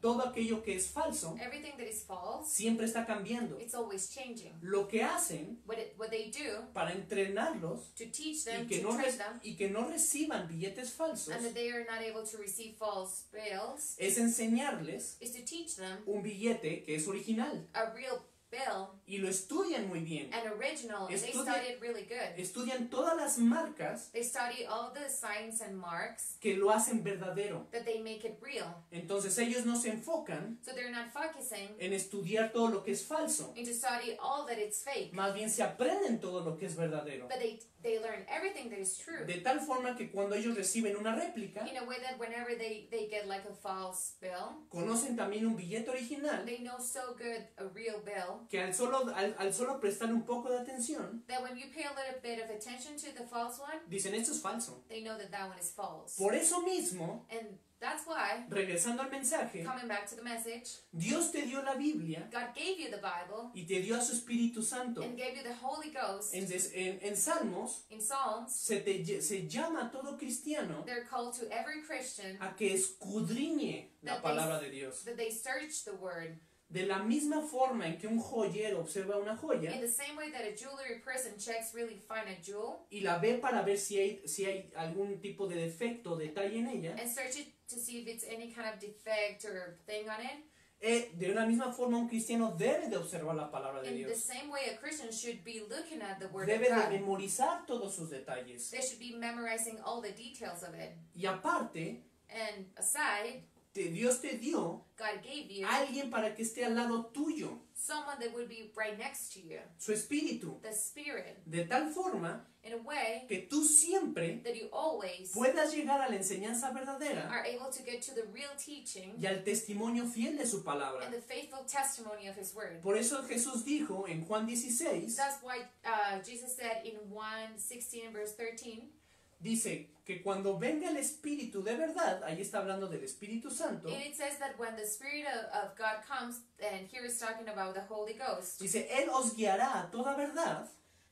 Todo aquello que es falso Everything that is false, siempre está cambiando. it's always changing. Lo que hacen What it, what they do para entrenarlos to teach y them, que, to no train re- them, y que no reciban billetes falsos and that they are not able to receive false bills, es enseñarles is to teach them un billete que es original a real bill, y lo estudian muy bien. an original, and they Estudia- it really good. Estudian todas las marcas They study all the signs and marks que lo hacen verdadero. that they make it real. Entonces ellos no se enfocan So they're not focusing en estudiar todo lo que es falso. into study all that it's fake, Más bien se aprenden todo lo que es verdadero. but they they learn everything that is true. De tal forma que cuando ellos reciben una réplica, In a way that whenever they they get like a false bill, conocen también un billete original they know so good a real bill que al solo, al, al solo prestar un poco de atención, that when you pay a little bit of attention to the false one, dicen esto es falso. they know that that one is false. Por eso mismo, And that's why, regresando al mensaje, coming back to the message, Dios te dio la Biblia God gave you the Bible y te dio a su Espíritu Santo. and gave you the Holy Ghost. En, des- en- en Salmos In Psalms, se, te se llama a todo cristiano they're called to every Christian a que escudriñe la they- palabra de Dios. that they search the Word De la misma forma en que un joyero observa una in joya the same way that a jewelry person checks really find a jewel y la ve para ver si hay, si hay algún tipo de defecto o detalle en ella, and search it to see if it's any kind of defect or thing on it. eh, de la misma forma un cristiano debe de observar la palabra de In the Dios. same way, a Christian should be looking at the Word Debe de God. memorizar todos sus detalles. They should be memorizing all the details of it. Y aparte, And aside, te- Dios te dio God gave you alguien para que esté al lado tuyo, someone that would be right next to you, su espíritu, the Spirit, de tal forma in a way que tú siempre that you always puedas llegar a la enseñanza verdadera are able to get to the real teaching y al testimonio fiel de su palabra. and the faithful testimony of His Word. Por eso Jesús dijo en Juan 16, That's why uh, Jesus said in 1 16 verse 13, dice que cuando venga el Espíritu de verdad, ahí está hablando del Espíritu Santo, and it says that when the Spirit of, of God comes, and here is talking about the Holy Ghost, dice, Él os guiará a toda verdad,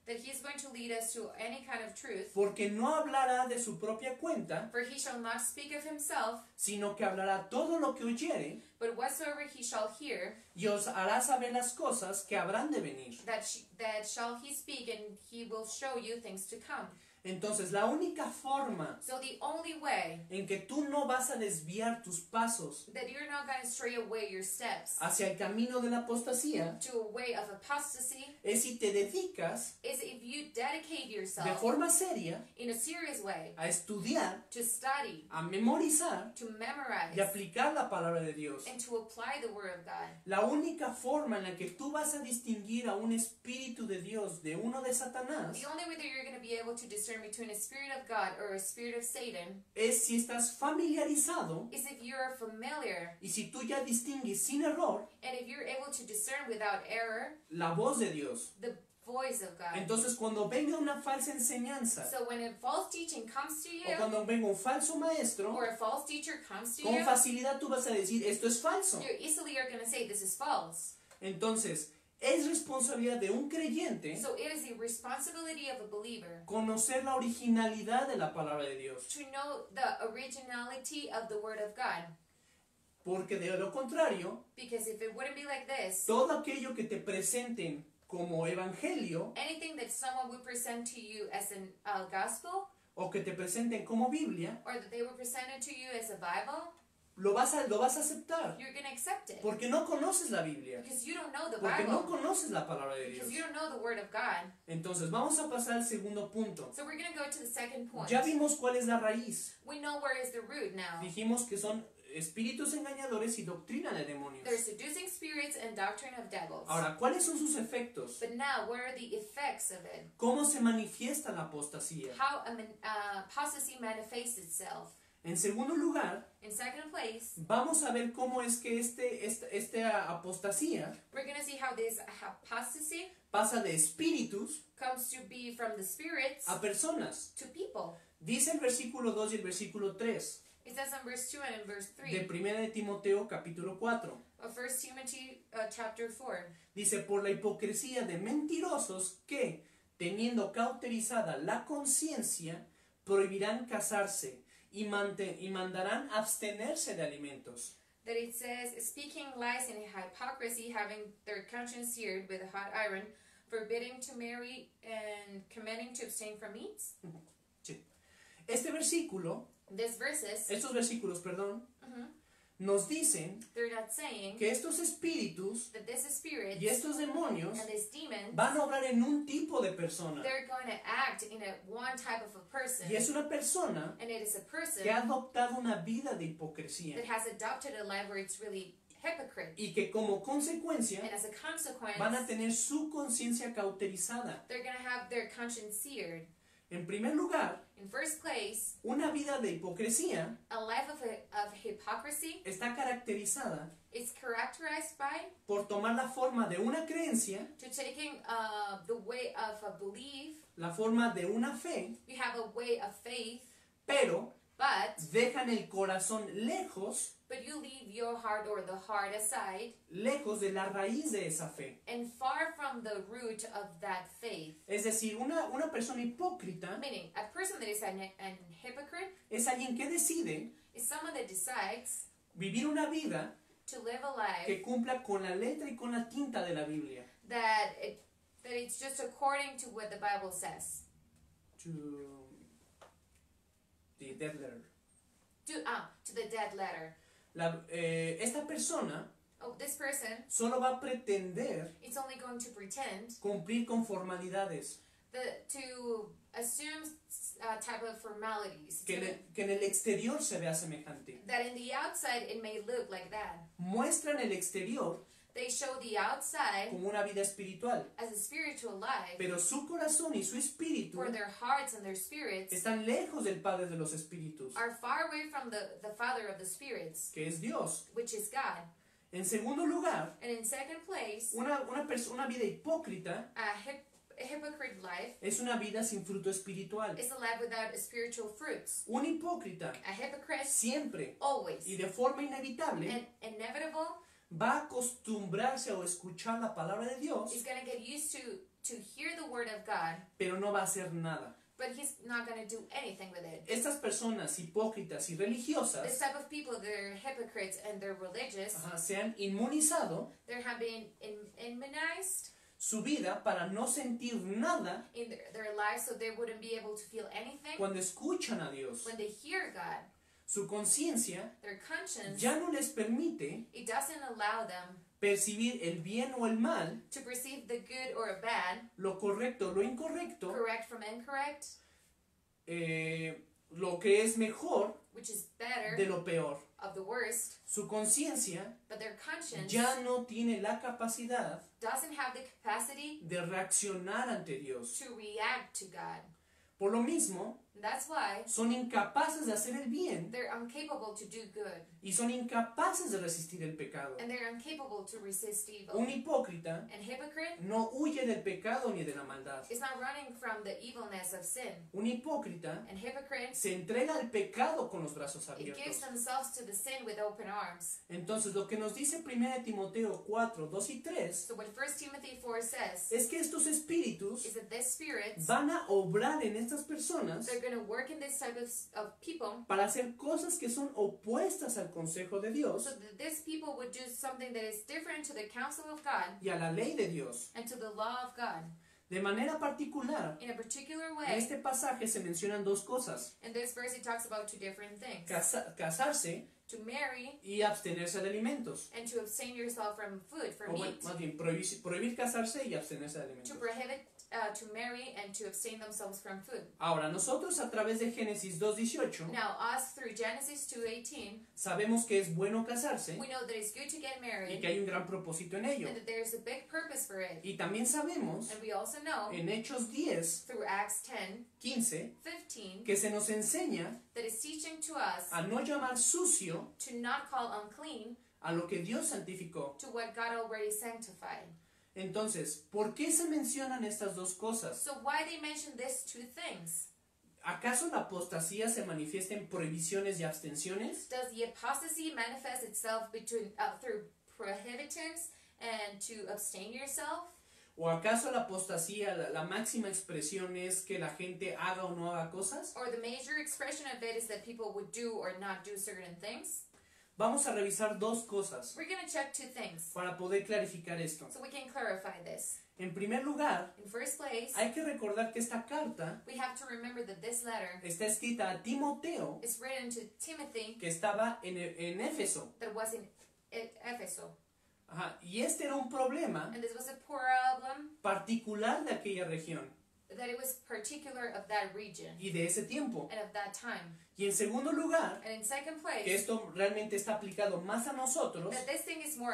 that He is going to lead us to any kind of truth. porque no hablará de su propia cuenta, For He shall not speak of Himself, sino que hablará todo lo que oyere but whatsoever He shall hear, y os hará saber las cosas que habrán de venir. that sh- that shall He speak, and He will show you things to come. Entonces, la única forma So the only way en que tú no vas a desviar tus pasos that you're not going to stray away your steps hacia el camino de la apostasía to a way of apostasy es si te dedicas is if you dedicate de yourself forma seria in a serious way a estudiar, to study, a memorizar to memorize, y aplicar la palabra de Dios. and to apply the Word of God. La única forma en la que tú vas a distinguir a un espíritu de Dios de uno de Satanás The only way that you're going to be able to discern between a spirit of God or a spirit of Satan es si estás familiarizado is if you're familiar y si tú ya distingues sin error and if you're able to discern without error la voz de Dios. the voice of God. Entonces cuando venga una falsa enseñanza So when a false teaching comes to o you, cuando venga un falso maestro, or a false teacher comes to con you, facilidad tú vas a decir esto es falso. you easily are going to say this is false. Entonces es responsabilidad de un creyente So it is the responsibility of a believer conocer la originalidad de la palabra de Dios. to know the originality of the Word of God. Porque de lo contrario, Because if it wouldn't be like this, todo aquello que te presenten como evangelio anything that someone would present to you as an uh, gospel, o que te presenten como Biblia, or that they were presented to you as a Bible, lo vas a, lo vas a aceptar. you're to accept it. Porque no conoces la Biblia. Because you don't know the Porque no conoces la palabra de Dios. Because you don't know the Word of God. Entonces vamos a pasar al segundo punto. So we're to go to the second point. Ya vimos cuál es la raíz. We know where is the root now. Dijimos que son espíritus engañadores y doctrina de demonios. There's seducing spirits and doctrine of devils. Ahora, ¿cuáles son sus efectos? But now, what are the effects of it? ¿Cómo se manifiesta la apostasía? How um, uh, apostasy manifests itself. En segundo lugar, In second place, vamos a ver cómo es que este, esta, esta apostasía we're see how this apostasy pasa de espíritus comes to be from the spirits a personas. to people. Dice el versículo 2 y el versículo 3 It says in verse 2 and in verse de 3 1 de Timoteo capítulo 4. of 1 Timothy uh, chapter 4. Dice, por la hipocresía de mentirosos que, teniendo cauterizada la conciencia, prohibirán casarse y, mante- y mandarán abstenerse de alimentos. That it says, speaking lies and hypocrisy, having their conscience seared with a hot iron, forbidding to marry and commanding to abstain from meats. Este versículo, These verses, estos versículos, perdón, mhm, nos dicen que estos espíritus y estos demonios and these demons, van a obrar en un tipo de persona. they're going to act in a one type of a person. Y es una persona And it is a person que ha adoptado una vida de hipocresía that has adopted a life where it's really hypocrite. y que como consecuencia van a tener su conciencia cauterizada. En primer lugar, In first place, una vida de hipocresía a life of, of hypocrisy está caracterizada is characterized by por tomar la forma de una creencia, to taking uh, the way of a belief. la forma de una fe, have a way of faith, pero but dejan el corazón lejos, but you leave your heart or the heart aside lejos de la raíz de esa fe. and far from the root of that faith. Es decir, una, una persona hipócrita Meaning, a person that is an, an hypocrite es alguien que decide is someone that decides vivir una vida to live a life que cumpla con la letra y con la tinta de la Biblia. that it, that it's just according to what the Bible says. To the dead letter. To ah to the dead letter. La- eh, esta persona Oh, this person solo va a pretender only going to pretend cumplir con formalidades the, to assume uh, type of formalities que, to- le- que en el exterior se vea semejante. that in the outside it may look like that. Muestran el exterior They show the outside como una vida espiritual, as a spiritual life, pero su corazón y su espíritu their hearts and their spirits están lejos del Padre de los Espíritus, are far away from the, the Father of the spirits, que es Dios. which is God. En segundo lugar, And in second place, una, una, vida hipócrita a, hip, hypocrite life es una vida sin fruto espiritual. is a life without spiritual fruits. Un hipócrita A hypocrite siempre always y de forma inevitable and inevitable va a acostumbrarse a escuchar la palabra de Dios, is going to get used to to hear the word of God, pero no va a hacer nada. but he's not going to do anything with it. Estas personas hipócritas y This religiosas type of people, they're hypocrites and they're religious. ajá, se han inmunizado They have been immunized su vida para no sentir nada in their, their lives so they wouldn't be able to feel anything. cuando escuchan a Dios. When they hear God, Su conciencia their conscience, ya no les permite it doesn't allow them percibir el bien o el mal, to perceive the good or bad, lo correcto lo incorrecto, correct from incorrect, eh, lo que es mejor which is better de lo peor. of the worst, Su conciencia but their conscience ya no tiene la capacidad doesn't have the capacity de reaccionar ante Dios. to react to God. Por lo mismo, that's why son incapaces de hacer el bien. they're incapable to do good y son incapaces de resistir el pecado. and they're incapable to resist evil. Un hipócrita And hypocrite no huye del pecado ni de la maldad. is not running from the evilness of sin. Un hipócrita And hypocrites, se entrega al pecado con los brazos it gives abiertos. themselves to the sin with open arms. Entonces, lo que nos dice 1 Timoteo 4, 2 y 3 So what 1 Timothy 4 says es que estos espíritus is that these spirits, van a obrar en estas personas they're going to work in this type of, of people para hacer cosas que son opuestas al consejo de Dios so these people would do something that is different to the counsel of God y a la ley de Dios. and to the law of God. De manera particular, In a particular en way, este pasaje se mencionan dos cosas. in this verse it talks about two different things. Casa- casarse To marry y abstenerse de alimentos. and to abstain yourself from food, O from bueno, meat. más bien, prohibir, prohibir casarse y abstenerse de To alimentos. prohibit uh, to marry and to abstain themselves from food. Ahora, nosotros a través de Génesis 2.18 Now, us through Genesis 2:18, sabemos que es bueno casarse we know that it's good to get y married que hay un gran propósito en ello. and that there's a big purpose for it. Y también sabemos And we also know en Hechos 10, through Acts 10, 15, 15, que se nos enseña that is teaching to us a no llamar sucio to not call unclean a lo que Dios santificó. to what God already sanctified. Entonces, ¿por qué se mencionan estas dos cosas? So why they mention these two things? ¿Acaso la apostasía se manifiesta en prohibiciones y abstenciones? Does the apostasy manifest itself between uh, through prohibitives and to abstain yourself? ¿O acaso la apostasía, la, la máxima expresión es que la gente haga o no haga cosas? Or the major expression of it is that people would do or not do certain things? Vamos a revisar dos cosas We're going to check two things para poder clarificar esto. so we can clarify this. En primer lugar, In first place, hay que recordar que esta carta we have to remember that this letter está escrita a Timoteo, is written to Timothy que estaba en, en Éfeso. that was in E- Ephesus. Ajá, Y este era un problema And this was a problem particular de aquella región that it was particular of that region y de ese tiempo. and of that time. Y en segundo lugar, place, esto realmente está aplicado más a nosotros,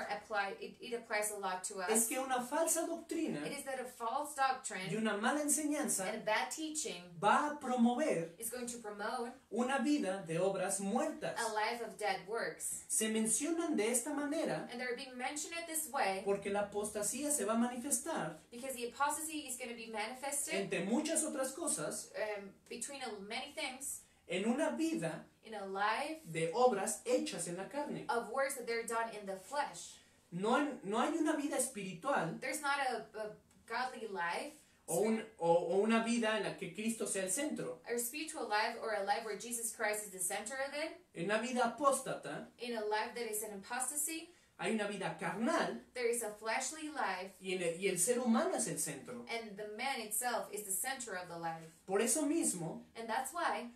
applied, it, it applies a lot to es us. que una falsa doctrina It is that a false y doctrine una mala enseñanza and bad teaching va a promover is going to promote una vida de obras muertas. a life of dead works. Se mencionan de esta manera And they're being mentioned it this way porque la apostasía se va a manifestar, because the apostasy is going to be manifested entre muchas otras cosas, um, between many things en una vida in a life de obras hechas en la carne. of works that they're done in the flesh. No, no hay una vida espiritual There's not a, a godly life o, un- o- o una vida en la que Cristo sea el centro. or spiritual life or a life where Jesus Christ is the center of it. En una vida apóstata In a life that is an apostasy, hay una vida carnal there is a fleshly life y, en el, y el ser humano es el centro. and the man itself is the center of the life. Por eso mismo, And that's why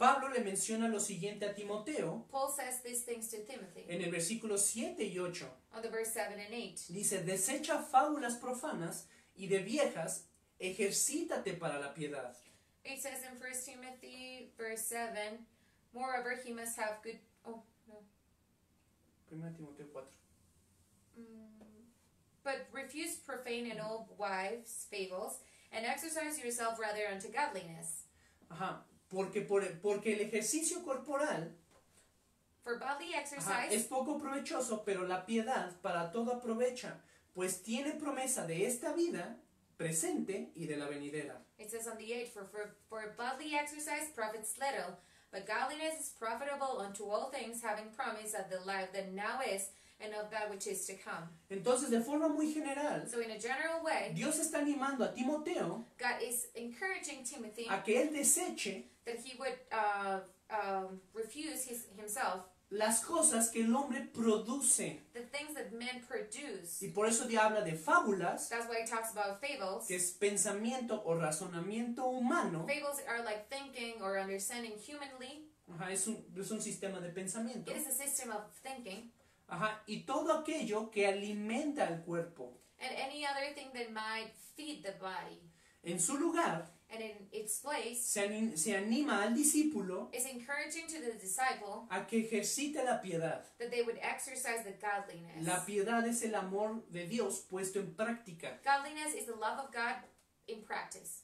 Pablo le menciona lo siguiente a Timoteo Paul says these things to Timothy en el versículo 7 y 8. on the verse 7 and 8. Dice, desecha fábulas profanas y de viejas, ejercítate para la piedad. It says in 1 Timothy verse 7, moreover he must have good oh no. 1 Timoteo 4. Mm, but refuse profane and old wives' fables, and exercise yourself rather unto godliness. Ajá, porque, por, porque el ejercicio corporal For bodily ajá, exercise es poco provechoso, pero la piedad para todo aprovecha, pues tiene promesa de esta vida presente y de la venidera. It says on the 8, for, for, for bodily exercise profits little, but godliness is profitable unto all things, having promise of the life that now is, and of that which is to come. Entonces, de forma muy general, So, in a general way, Dios está animando a Timoteo God is encouraging Timothy a que él deseche that he would uh, um, refuse his, himself las cosas que el hombre produce. the things that men produce. Y por eso Dios habla de fábulas, That's why he talks about fables. que es pensamiento o razonamiento humano. Fables are like thinking or understanding humanly. Ajá, es, un, es un sistema de pensamiento. It is a system of thinking. Ajá, y todo aquello que alimenta al cuerpo. And any other thing that might feed the body. En su lugar, And in its place, se, ani- se anima al discípulo is encouraging to the disciple a que ejercite la piedad. that they would exercise the godliness. La piedad es el amor de Dios puesto en práctica, Godliness is the love of God in practice.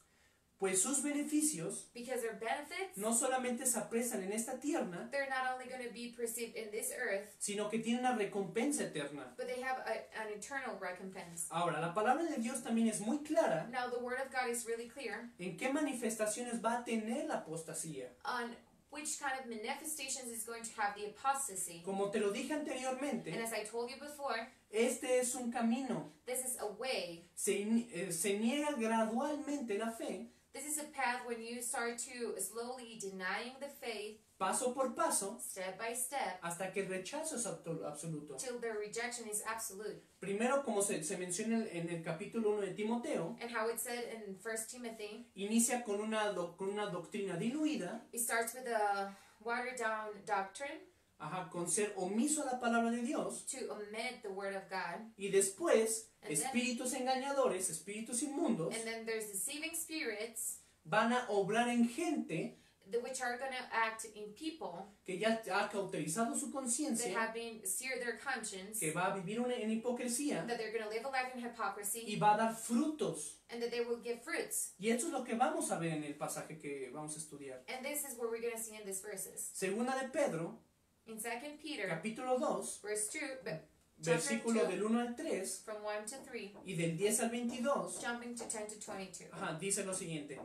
Pues sus beneficios Because their benefits, no solamente se apresan en esta tierra, they're not only going to be perceived in this earth, sino que tienen una recompensa eterna. but they have a, an eternal recompense. Ahora, la palabra de Dios también es muy clara Now, the Word of God is really clear en qué manifestaciones va a tener la apostasía. on which kind of manifestations is going to have the apostasy. Como te lo dije And anteriormente, as I told you before, este es un camino. this is a way. Se, in- eh, se niega gradualmente la fe, This is a path when you start to slowly denying the faith, paso por paso, step by step, hasta que el rechazo es absoluto. till the rejection is absolute. Primero, como se, se menciona en el- en el capítulo 1 de Timoteo, And how it said in 1 Timothy, inicia con una, do- con una doctrina diluida, it starts with a watered down doctrine, ajá, con ser omiso a la palabra de Dios. to omit the word of God. Y después, And then- espíritus engañadores, espíritus inmundos, And then there's deceiving spirits, van a obrar en gente the, which are going to act in people que ya ha cauterizado su that conciencia, have been seared their conscience, que va a vivir una- en hipocresía that they're going to live a life in y hypocrisy, va a dar frutos. and that they will give fruits. Y esto es lo que vamos a ver en el pasaje que vamos a estudiar. And this is what we're going to see in these verses. Segunda de Pedro, In 2 Peter, capítulo 2, verse 2, but versículo two. del 1 al 3 from 1 to 3, y del 10 al 22, jumping to 10 to 22. ajá, dice lo siguiente.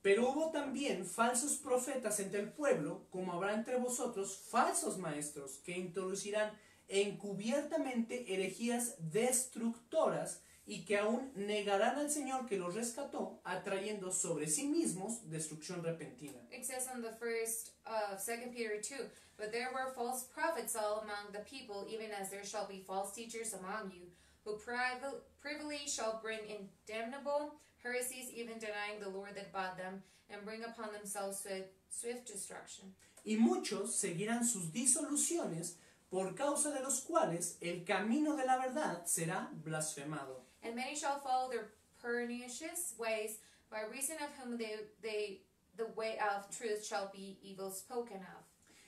Pero hubo también falsos profetas entre el pueblo, como habrá entre vosotros falsos maestros, que introducirán encubiertamente herejías destructoras y que aún negarán al Señor que los rescató, atrayendo sobre sí mismos destrucción repentina. It says on the first of Second Peter 2, But there were false prophets all among the people, even as there shall be false teachers among you, who privi- privily shall bring in damnable heresies, even denying the Lord that bought them, and bring upon themselves swift destruction. Y muchos seguirán sus disoluciones, por causa de los cuales el camino de la verdad será blasfemado. And many shall follow their pernicious ways, by reason of whom they, they the way of truth shall be evil spoken of.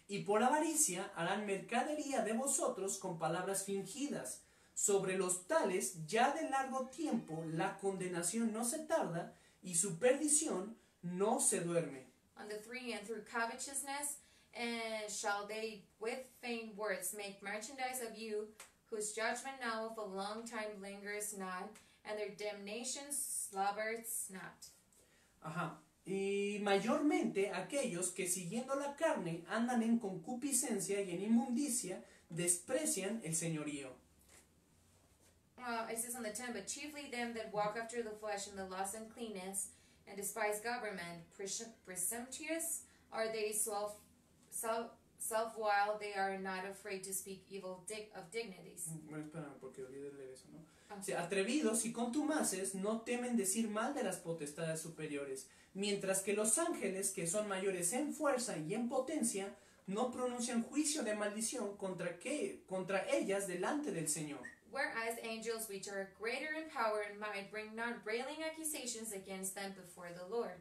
Y por avaricia harán mercadería de vosotros con palabras fingidas. Sobre los tales ya de largo tiempo la condenación no se tarda y su perdición no se duerme. On the three, and through covetousness, and shall they with vain words make merchandise of you, whose judgment now of a long time lingers not, and their damnation slumbers not. Ajá. Y mayormente aquellos que siguiendo la carne andan en concupiscencia y en inmundicia desprecian el señorío. Uh, it says on the ten, but chiefly them that walk after the flesh in the lust and cleanness, and despise government, presumptuous are they, self, self, self-while they are not afraid to speak evil dig- of dignities. Bueno, espérame, porque olvidé leer eso, ¿no? Ah. O sea, atrevidos y contumaces no temen decir mal de las potestades superiores, mientras que los ángeles, que son mayores en fuerza y en potencia, no pronuncian juicio de maldición contra, que, contra ellas delante del Señor. Whereas angels, which are greater in power and might, bring not railing accusations against them before the Lord.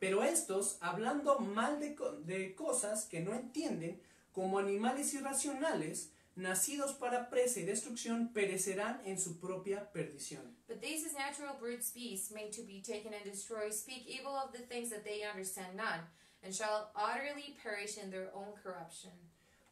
Pero estos, hablando mal de, de cosas que no entienden, como animales irracionales, nacidos para presa y destrucción, perecerán en su propia perdición. But these as natural brutes beasts, made to be taken and destroyed, speak evil of the things that they understand not, and shall utterly perish in their own corruption.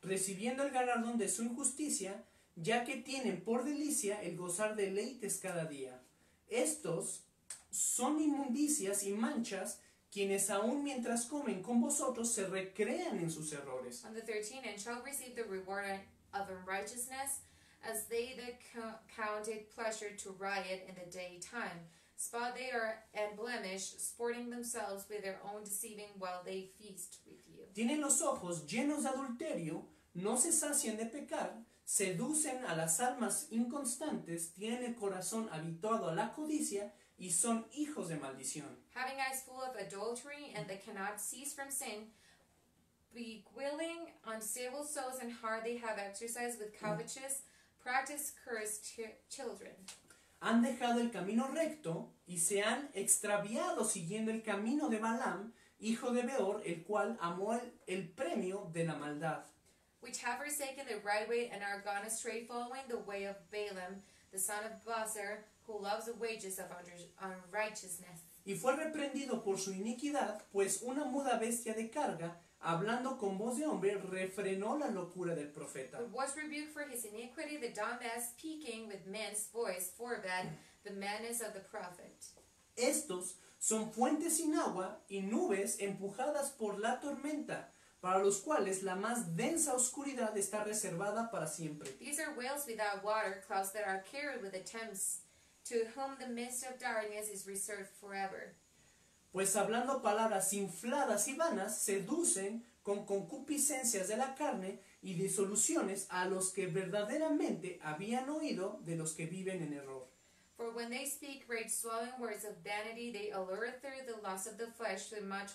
recibiendo el galardón de su injusticia, ya que tienen por delicia el gozar deleites cada día. Estos son inmundicias y manchas, quienes aun mientras comen con vosotros se recrean en sus errores. On the 13, and shall receive the reward of unrighteousness, as they that co- count it pleasure to riot in the daytime. Spot they are and blemish, sporting themselves with their own deceiving while they feast with you. Tienen los ojos llenos de adulterio, no se sacian de pecar, seducen a las almas inconstantes, tienen el corazón habituado a la codicia y son hijos de maldición. Having eyes full of adultery, and that cannot cease from sin, beguiling unstable souls and heart they have exercised with covetous, practice cursed chi- children. han dejado el camino recto y se han extraviado siguiendo el camino de Balaam, hijo de Beor, el cual amó el, el premio de la maldad. which have forsaken the right way and are gone astray, following the way of Balaam, the son of Bosor, who loves the wages of unrighteousness. Y fue reprendido por su iniquidad, pues una muda bestia de carga, hablando con voz de hombre, refrenó la locura del profeta. But was rebuked for his iniquity, the dumb ass speaking with man's voice, forbade the madness of the prophet. Estos son fuentes sin agua y nubes empujadas por la tormenta, para los cuales la más densa oscuridad está reservada para siempre. These are whales without water, clouds that are carried with to whom the mist of darkness is reserved forever. Pues hablando palabras infladas y vanas, seducen con concupiscencias de la carne y disoluciones a los que verdaderamente habían oído de los que viven en error. For when they speak great swelling words of vanity, they allure through the lust of the flesh to much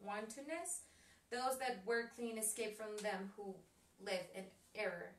wantonness. Those that were clean escape from them who live in error.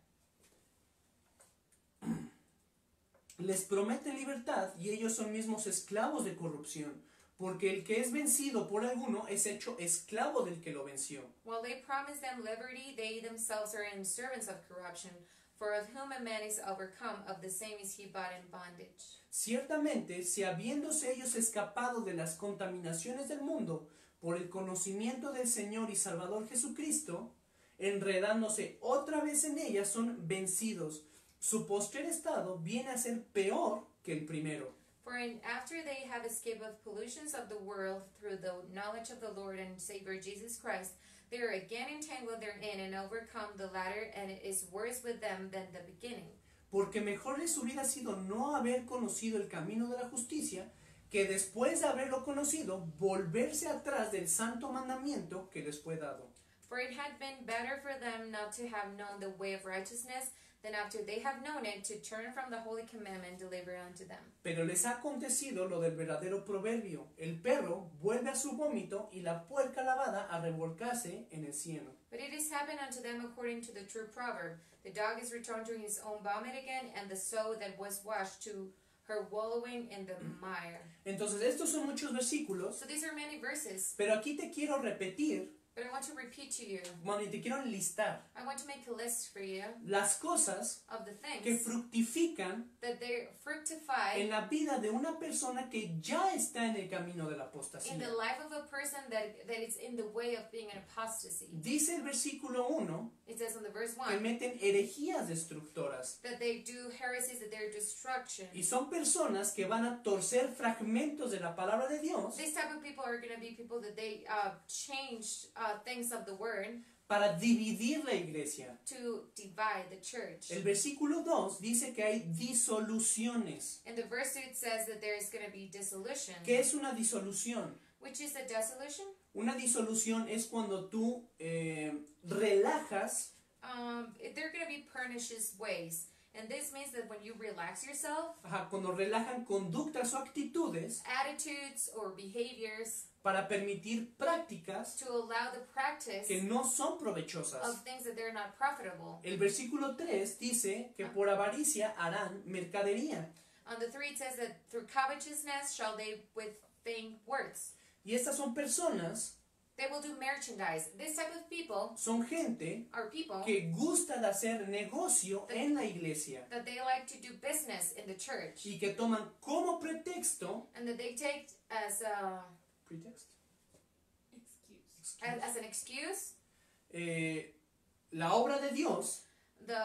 Les prometen libertad y ellos son mismos esclavos de corrupción, porque el que es vencido por alguno es hecho esclavo del que lo venció. While they promise them liberty, they themselves are in servants of corruption. For of whom a man is overcome, of the same is he bought in bondage. Ciertamente, si habiéndose ellos escapado de las contaminaciones del mundo por el conocimiento del Señor y Salvador Jesucristo, enredándose otra vez en ellas, son vencidos. Su postrer estado viene a ser peor que el primero. For in, after they have escaped of pollutions of the world through the knowledge of the Lord and Savior Jesus Christ, they are again entangled therein and overcome the latter, and it is worse with them than the beginning. Porque mejor les hubiera sido no haber conocido el camino de la justicia, que después de haberlo conocido, volverse atrás del santo mandamiento que les fue dado. For it had been better for them not to have known the way of righteousness than after they have known it to turn from the holy commandment delivered unto them. Pero les ha acontecido lo del verdadero proverbio. El perro vuelve a su vómito y la puerca lavada a revolcarse en el cieno. But it has happened unto them according to the true proverb The dog is returned to his own vomit again, and the sow that was washed to her wallowing in the (clears throat) mire. Entonces estos son muchos versículos, So these are many verses, pero aquí te quiero repetir, but I want to repeat to you. bueno, te quiero enlistar I want to make a list for you las cosas of the que things fructifican that they fructify en la vida de una persona que ya está en el camino de la in apostasía. the life of a person that, that is in the way of being an apostasy. Dice el versículo 1 It says in the verse que 1 meten herejías destructoras that they do heresies, that they're destruction. y son personas que van a torcer fragmentos de la palabra de Dios These type of people are going to be people that they uh, change uh, things of the word para dividir la iglesia. to divide the church. El versículo 2 dice que hay disoluciones. In the verse 2 it says that there is going to be dissolution. ¿Qué es una disolución? Which is a dissolution? Una disolución es cuando tú eh, relajas Um, they're going to be pernicious ways. And this means that when you relax yourself, ajá, cuando relajan conductas o actitudes attitudes or behaviors para permitir prácticas to allow the practice que no son provechosas. of things that they're not profitable. El versículo 3 dice que por avaricia harán mercadería. On the 3 it says that through covetousness shall they with vain words. Y estas son personas, They will do merchandise. This type of people son gente are people que gusta de hacer negocio en la iglesia that they like to do business in the church y que toman como pretexto and that they take as a, pretext, as, as an excuse eh, la obra de Dios the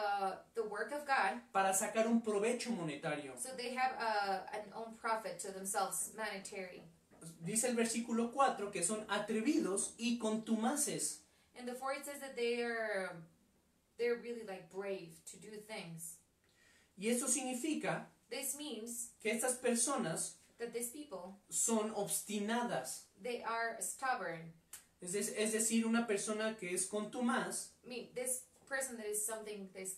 the work of God para sacar un provecho monetario. so they have a, an own profit to themselves monetary. Dice el versículo 4 que son atrevidos y contumaces. In the 4 it says that they are they're really like brave to do things. Y eso significa This means que estas personas that these people son obstinadas. they are stubborn. Es, de- es decir, una persona que es contumaz this person that is something that is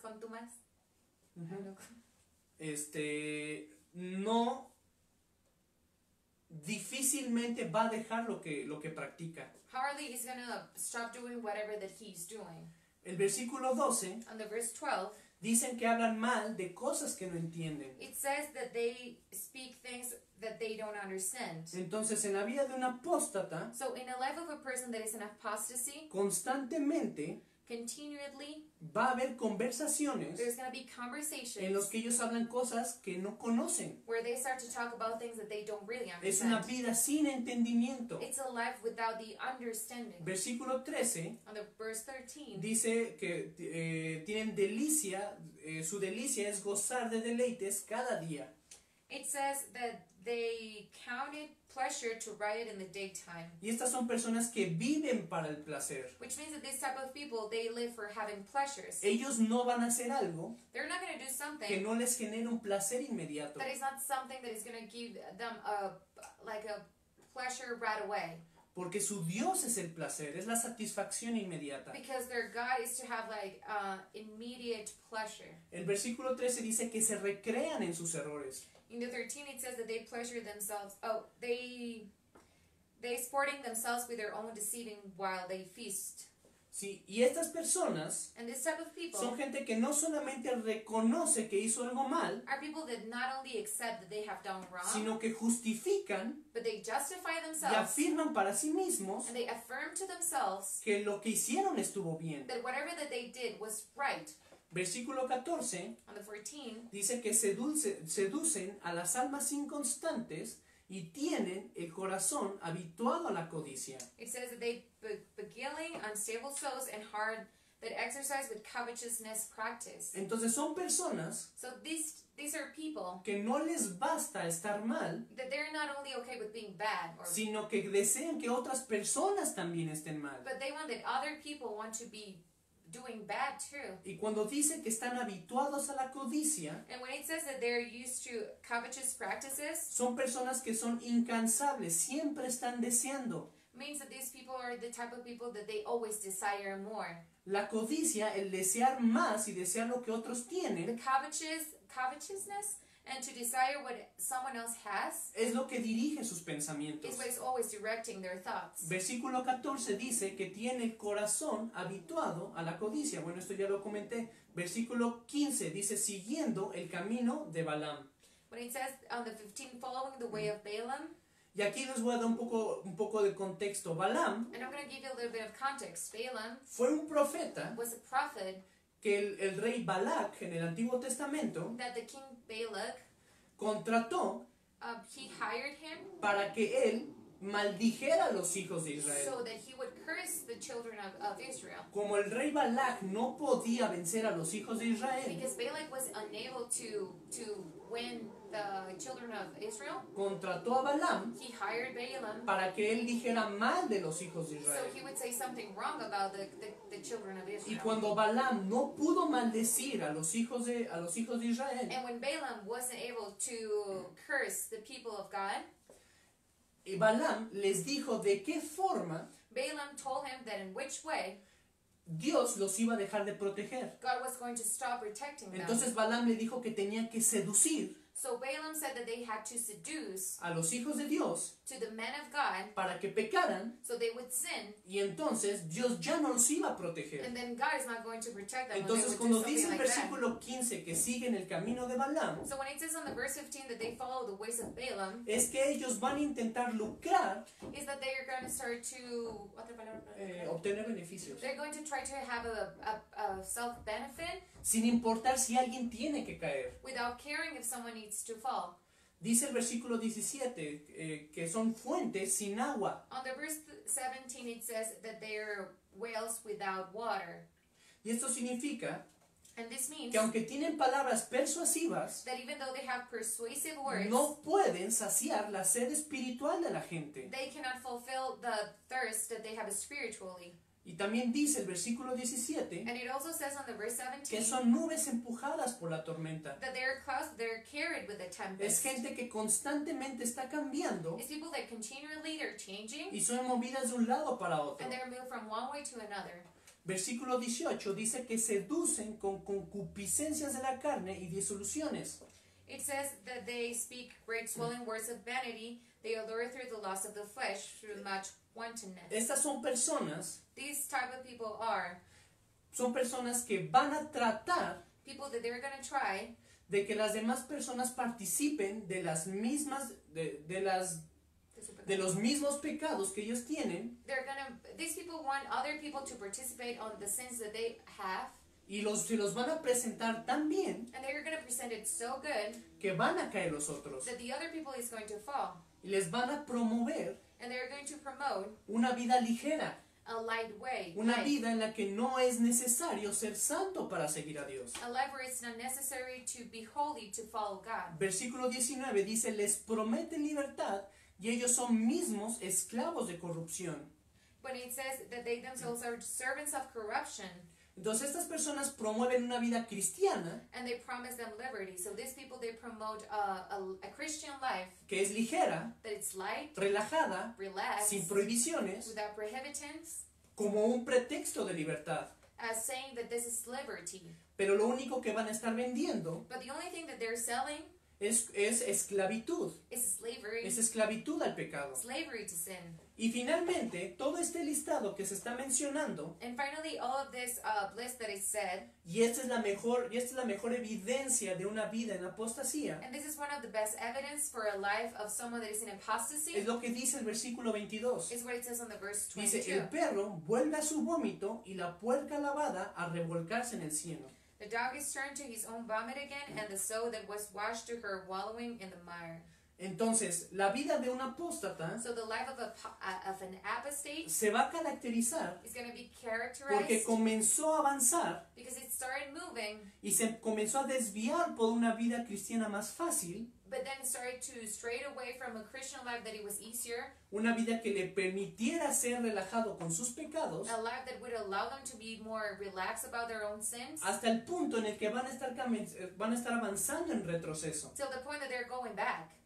este, no difícilmente va a dejar lo que, lo que practica. Gonna stop doing whatever that he's doing. El versículo 12 On the verse 12, dicen que hablan mal de cosas que no entienden. it says that they speak things that they don't understand. Entonces, en la vida de un apóstata, So, in the life of a person that is in apostasy, constantemente continually va a haber conversaciones there's going to be en conversations los que ellos hablan cosas que no conocen. where they start to talk about things that they don't really Es una understand. vida sin entendimiento. It's a life without the understanding. Versículo 13 On the verse 13, dice que eh, tienen delicia, eh, su delicia es gozar de deleites cada día. it says that they counted pleasure to riot in the daytime. Y estas son personas que viven para el placer. Which means that this type of people, they live for having pleasures. Ellos no van a hacer algo They're not going to do que something no les genere un placer inmediato. that is not something that is going to give them a like a pleasure right away. Porque su Dios es el placer, es la satisfacción inmediata. Because their God is to have like uh, immediate pleasure. El versículo 13 dice que se recrean en sus errores. In the 13 it says that they pleasure themselves. Oh, they they sporting themselves with their own deceiving while they feast. Sí, y estas personas And this type of people son gente que no solamente reconoce que hizo algo mal, are people that not only accept that they have done wrong, sino que justifican but they justify y themselves afirman para sí mismos and they affirm to themselves que lo que hicieron estuvo bien. that whatever that they did was right. Versículo 14 On the 14, dice que seduce- seducen a las almas inconstantes y tienen el corazón habituado a la codicia. it says that they be- beguiling unstable souls and hard that exercise with covetousness practice. Entonces son personas So these these are people que no les basta estar mal, that they're not only okay with being bad, or sino que desean que otras personas también estén mal. but they want that other people want to be doing bad too. Y cuando dice que están habituados a la codicia, And when it says that they're used to covetous practices, son personas que son incansables, siempre están deseando. means that these people are the type of people that they always desire more. La codicia, el desear más y desear lo que otros The tienen, covetous covetousness and to desire what someone else has es lo que dirige sus pensamientos. is what is always directing their thoughts. Versículo 14 dice que tiene el corazón habituado a la codicia. Bueno, esto ya lo comenté. Versículo 15 dice siguiendo el camino de Balaam. When it says on the 15, following the way of Balaam, Y aquí les voy a dar un poco, un poco de contexto. Balaam and I'm give you a bit of context. Balaam fue un profeta was a prophet que el, el rey Balak en el Antiguo Testamento that the king Balak, contrató uh, he hired him para que él maldijera a los hijos de Israel. so that he would curse the children of, of Israel. Como el rey Balak no podía vencer a los hijos de Israel, Because Balak was unable to, to win the children of Israel, contrató a Balaam he hired Balaam para que él dijera mal de los hijos de so Israel. he would say something wrong about the, the, the children of Y Israel. cuando Balaam no pudo maldecir a los hijos de, a los hijos de Israel, And when Balaam wasn't able to curse the people of God, y Balaam les dijo de qué forma Balaam told him that in which way Dios los iba a dejar de proteger. God was going to stop protecting them. Entonces Balaam le dijo que tenía que seducir So Balaam said that they had to seduce a los hijos de Dios to the men of God para que pecaran so they would sin, y entonces Dios ya no los iba a proteger. and then God is not going to protect them Entonces cuando dice el like versículo 15 que siguen el camino de Balaam, So when it says on the verse 15 that they follow the ways of Balaam, es que ellos van a intentar lucrar, is that they are going to start to palabra eh, obtener beneficios, they're going to try to have a, a, a self benefit sin importar si alguien tiene que caer. without caring if someone needs to fall. Dice el versículo 17 eh, que son fuentes sin agua. On the verse 17 it says that they are wells without water. Y esto significa And this means que aunque tienen palabras persuasivas, that even though they have persuasive words, no pueden saciar la sed espiritual de la gente. they cannot fulfill the thirst that they have spiritually. Y también dice el versículo 17 And it also says on the verse 17 que son nubes empujadas por la tormenta. that they're clouds, they're carried with the Es tempest. gente que constantemente está cambiando It's people that continually they're changing y son movidas de un lado para otro. and they're moved from one way to another. Versículo 18 dice que seducen con concupiscencias de la carne y disoluciones. It says that they speak great swelling words of vanity. They allure through the lust of the flesh through much wantonness. Estas son personas, These type of people are son personas que van a tratar people that they're to try de que las demás personas participen de las mismas, de, de las, de los mismos pecados que ellos tienen. They're gonna these people want other people to participate on the sins that they have. Y los, se los van a presentar tan bien and they're gonna present it so good que van a caer los otros. that the other people is going to fall. Y les van a promover and they're going to promote una vida ligera, a light way una life. vida en la que no es necesario ser santo para seguir a Dios. a life where it's not necessary to be holy to follow God Versículo 19 dice, les prometen libertad y ellos son mismos esclavos de corrupción. when it says that they themselves are servants of corruption Entonces estas personas promueven una vida cristiana and they promise them liberty so these people they promote a, a, a Christian life que es ligera, that it's light relajada, relaxed sin prohibiciones, without prohibitants como un pretexto de libertad. as saying that this is liberty Pero lo único que van a estar vendiendo But the only thing that they're selling es, es esclavitud. It's slavery. Es esclavitud al pecado. slavery to sin. Y finalmente, todo este listado que se está mencionando, And finally, all of this uh, list that is said, y esta es la mejor, y esta es la mejor evidencia de una vida en apostasía, and this is one of the best evidence for a life of someone that is in apostasy, es lo que dice el versículo 22. is what it says on the verse Dice, 22. el perro vuelve a su vómito y la puerca lavada a revolcarse en el cieno. The dog is turned to his own vomit again, and the sow that was washed to her wallowing in the mire. Entonces, la vida de un apóstata So the life of a po- of an apostate se va a caracterizar is going to be porque characterized comenzó a avanzar because it started moving, y se comenzó a desviar por una vida cristiana más fácil, but then started to stray away from a Christian life that it was easier, una vida que le permitiera ser relajado con sus pecados, a life that would allow them to be more relaxed about their own sins, hasta el punto en el que van a estar, eh, van a estar avanzando en retroceso till the point that they're going back.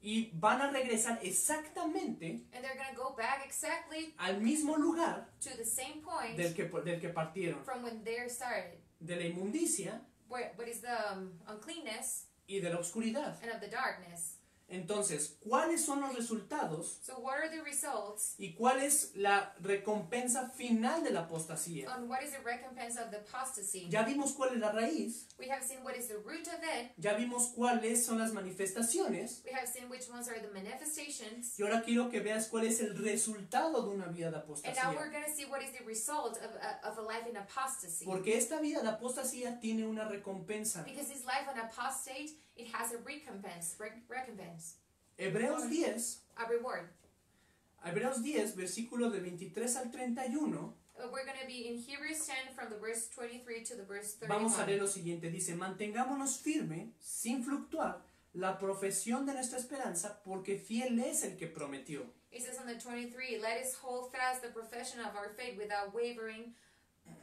Y van a regresar exactamente And they're to go back exactly al mismo lugar to the same point del que, del que partieron, from when they started. de la inmundicia Where, what is the um, uncleanness y de la oscuridad. and of the darkness. Entonces, ¿cuáles son los resultados So what are the results y cuál es la recompensa final de la apostasía? what is the recompense of the apostasy? Ya vimos cuál es la raíz, We have seen what is the root of it. ya vimos cuáles son las manifestaciones We have seen which ones are the manifestations. y ahora quiero que veas cuál es el resultado de una vida de And now we're apostasía. going to see what is the result of a, of a life in apostasy. Porque esta vida de apostasía tiene una recompensa. Because this life apostate, it has a recompense, rec- recompense, Hebreos 10, a reward. Hebreos 10, versículo de 23 al 31, Uh, We're going to be in Hebrews 10 from the verse 23 to the verse 31. vamos a leer lo siguiente. Dice, mantengámonos firme, sin fluctuar, la profesión de nuestra esperanza, porque fiel es el que prometió. It says on the 23, Let us hold fast the profession of our faith without wavering,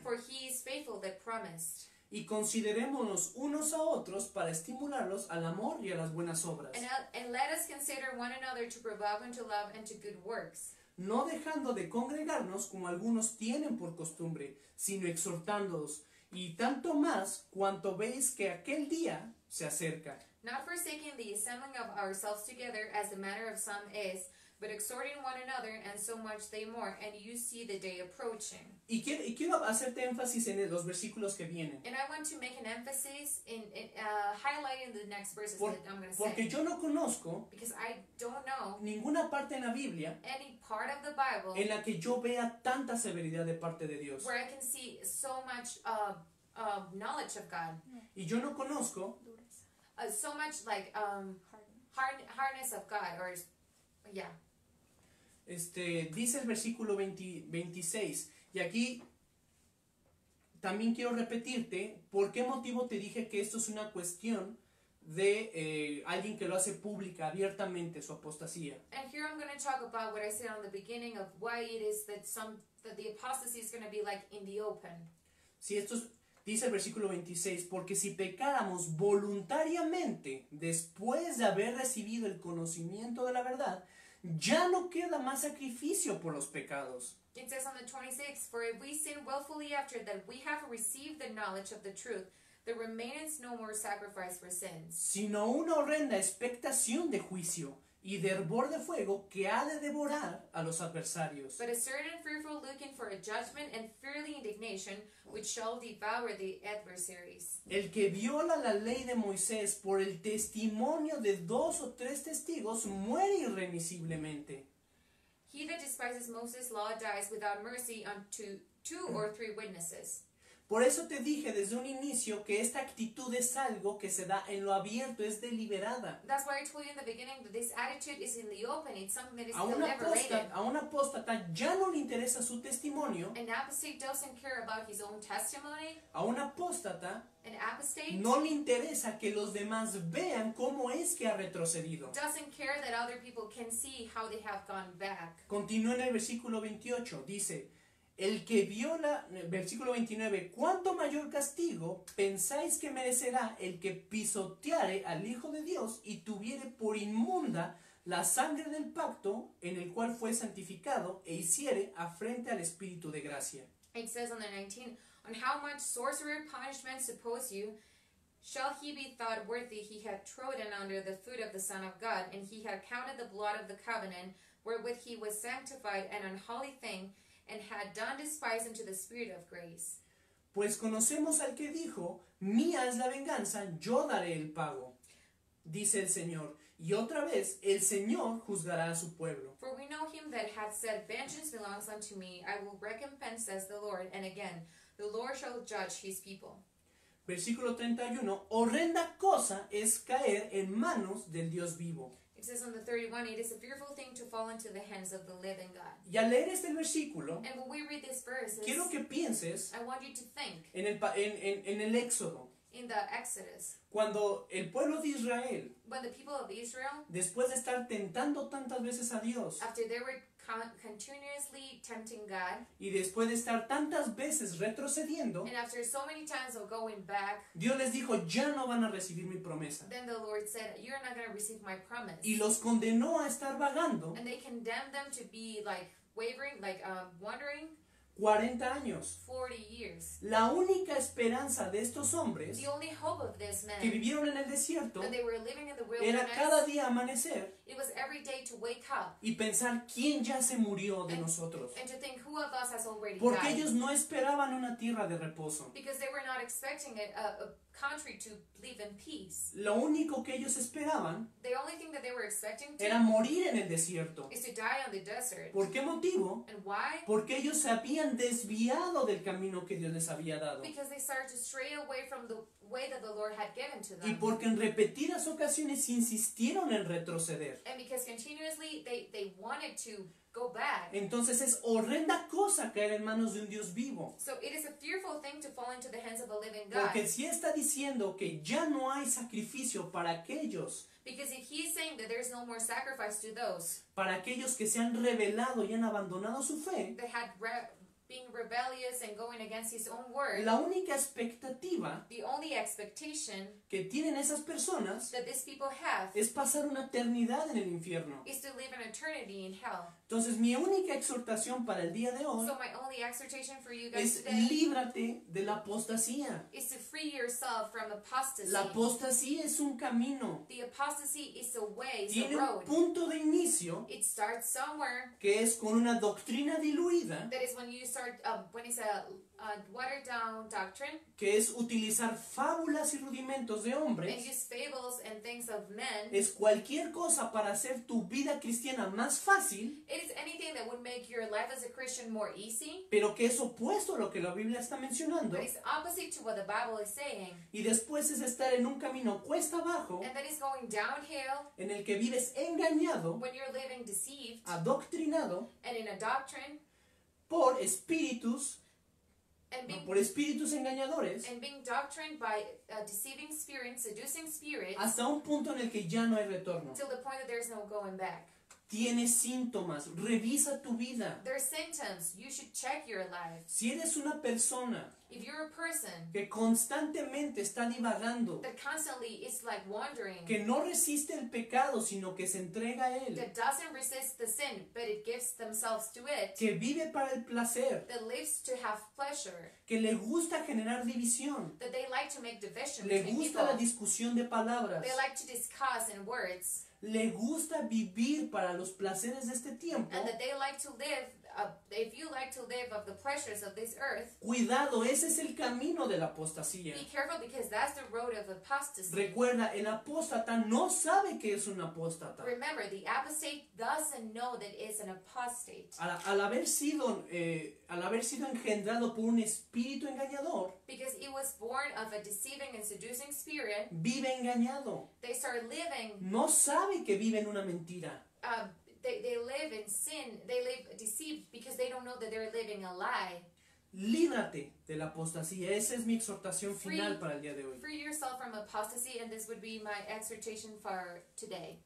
for he is faithful that promised. Y considerémonos unos a otros para estimularlos al amor y a las buenas obras, And, uh, and let us consider one another to provoke unto love and to good works, no dejando de congregarnos como algunos tienen por costumbre, sino exhortándoos, y tanto más cuanto veis que aquel día se acerca. not forsaking the assembling of ourselves together as the manner of some is, but exhorting one another, and so much they more, and you see the day approaching. Y quiero, y quiero hacerte énfasis en los versículos que vienen, And I want to make an emphasis in, in uh, highlighting the next verses Por- that I'm going to say. porque yo no conozco Because I don't know ninguna parte en la Biblia any part of the Bible en la que yo vea tanta severidad de parte de Dios. where I can see so much uh, uh, knowledge of God, Y yo no conozco uh, so much like um, hard, hardness of God, or yeah. Este, dice el versículo 20 26, y aquí también quiero repetirte por qué motivo te dije que esto es una cuestión de eh, alguien que lo hace pública, abiertamente, su apostasía. And here I'm going to talk about what I said on the beginning of why it is that some that the apostasy is going to be like in the open. Si esto es- dice el versículo 26, porque si pecáramos voluntariamente después de haber recibido el conocimiento de la verdad, ya no queda más sacrificio por los pecados. It says on the 26, For if we sin willfully after that we have received the knowledge of the truth, there remaineth no more sacrifice for sins, sino una horrenda expectación de juicio y de hervor de fuego que ha de devorar a los adversarios. but a certain fearful looking for a judgment and fearly indignation which shall devour the adversaries. El que viola la ley de Moisés por el testimonio de dos o tres testigos muere irremisiblemente. He that despises Moses' law dies without mercy unto two or three witnesses. Por eso te dije desde un inicio que esta actitud es algo que se da en lo abierto, es deliberada. That's why I told you in the beginning that this attitude is in the open. It's something that is A un, deliberated. apóstata, a un apóstata ya no le interesa su testimonio, An apostate doesn't care about his own testimony. a un apóstata An apostate no le interesa que los demás vean cómo es que ha retrocedido. doesn't care that other people can see how they have gone back. Continúa en el versículo 28, dice, el que viola, versículo 29, ¿cuánto mayor castigo pensáis que merecerá el que pisoteare al Hijo de Dios y tuviere por inmunda la sangre del pacto en el cual fue santificado e hiciere afrente al Espíritu de gracia? It says on the 19, on how much sorcerer punishment suppose you Shall he be thought worthy he had trodden under the foot of the Son of God, and he had counted the blood of the covenant wherewith he was sanctified an unholy thing, and had done despise unto the Spirit of grace? Pues conocemos al que dijo, mía es la venganza, yo daré el pago, dice el Señor. Y otra vez, el Señor juzgará a su pueblo. For we know him that hath said, Vengeance belongs unto me, I will recompense, says the Lord. And again, the Lord shall judge his people. Versículo 31, horrenda cosa es caer en manos del Dios vivo. It says on the 31, It is a fearful thing to fall into the hands of the living God. Y al leer este versículo, And when we read this verse, quiero que pienses I want you to think en el, pa- en, en- en el Éxodo, in the Exodus. cuando el pueblo de Israel, When the people of Israel, después de estar tentando tantas veces a Dios after they were continuously tempting God, y después de estar tantas veces retrocediendo, and after so many times of going back, Dios les dijo, ya no van a recibir mi promesa. then the Lord said, You're not going to receive my promise. Y los condenó a estar vagando And they condemned them to be like wavering, like um, wandering 40 años. 40 years. La única esperanza de estos hombres The only hope of this que man, vivieron en el desierto that they were living in the era cada día amanecer it was every day to wake up y pensar quién ya se murió de nosotros. and to think who of us has already Porque died. ellos no esperaban una tierra de reposo. Because they were not expecting a, a, a country to live in peace. Lo único que ellos esperaban The only thing that they were expecting to era morir en el desierto. is to die on the desert. ¿Por qué motivo? And why? Porque ellos se habían desviado del camino que Dios les había dado. Because they started to stray away from the way that the Lord had given to Y them. porque en repetidas ocasiones insistieron en retroceder. And because continuously they, they wanted to go back. Entonces es horrenda cosa caer en manos de un Dios vivo. So it is a fearful thing to fall into the hands of a living God. Porque si está diciendo que ya no hay sacrificio para aquellos, Because if he's saying that there's no more sacrifice to those para aquellos que se han revelado y han abandonado su fe, that had re- being rebellious and going against his own word, la única expectativa the only expectation que tienen esas personas that these people have es pasar una eternidad en el infierno. is to live an eternity in hell. Entonces mi única exhortación para el día de hoy So my only exhortation for you guys es today líbrate de la apostasía. is to free yourself from apostasy. La apostasía es un camino. The apostasy is a way, it's a Tiene un road. punto de inicio It starts somewhere. que es con una doctrina diluida, That is when you start, um, when it's a, a watered down doctrine que es utilizar fábulas y rudimentos de and hombres. use fables and things of men. Es cualquier cosa para hacer tu vida cristiana más fácil, It is anything that would make your life as a Christian more easy, pero que es opuesto a lo que la Biblia está mencionando. but it's opposite to what the Bible is saying. Y después es estar en un camino cuesta abajo And that is going downhill en el que vives engañado, when you're living deceived adoctrinado and in a doctrine por espíritus, and no, being por espíritus engañadores, and being doctrined by a deceiving spirit, seducing spirits, hasta un punto en el que ya no hay retorno. till the point that there's no going back. Tienes síntomas, revisa tu vida. There are symptoms. You should check your life. Si eres una persona If you're a person que constantemente está divagando, that constantly is like wandering, que no resiste el pecado, sino que se entrega a él, that doesn't resist the sin, but it gives themselves to it, que vive para el placer, that lives to have pleasure, que le gusta generar división, that they like to make division le gusta la discusión de palabras, they like to discuss in words, le gusta vivir para los placeres de este tiempo, and that they like to live. If you like to live of the pleasures of this earth, cuidado, ese es el camino de la apostasía. be careful because that's the road of apostasy. Recuerda, el apóstata no sabe que es un apóstata. Remember, the apostate doesn't know that it's an apostate. Al, al haber sido, eh, al haber sido engendrado por un espíritu engañador, Because it was born of a deceiving and seducing spirit, vive engañado. they start living, No sabe que vive en una mentira. uh, they, they live in sin, they live deceived because they don't know that they're living a lie. Líbrate de la apostasía. Esa es mi exhortación Free- final para el día de hoy. Free yourself from apostasy, and this would be my exhortation for today.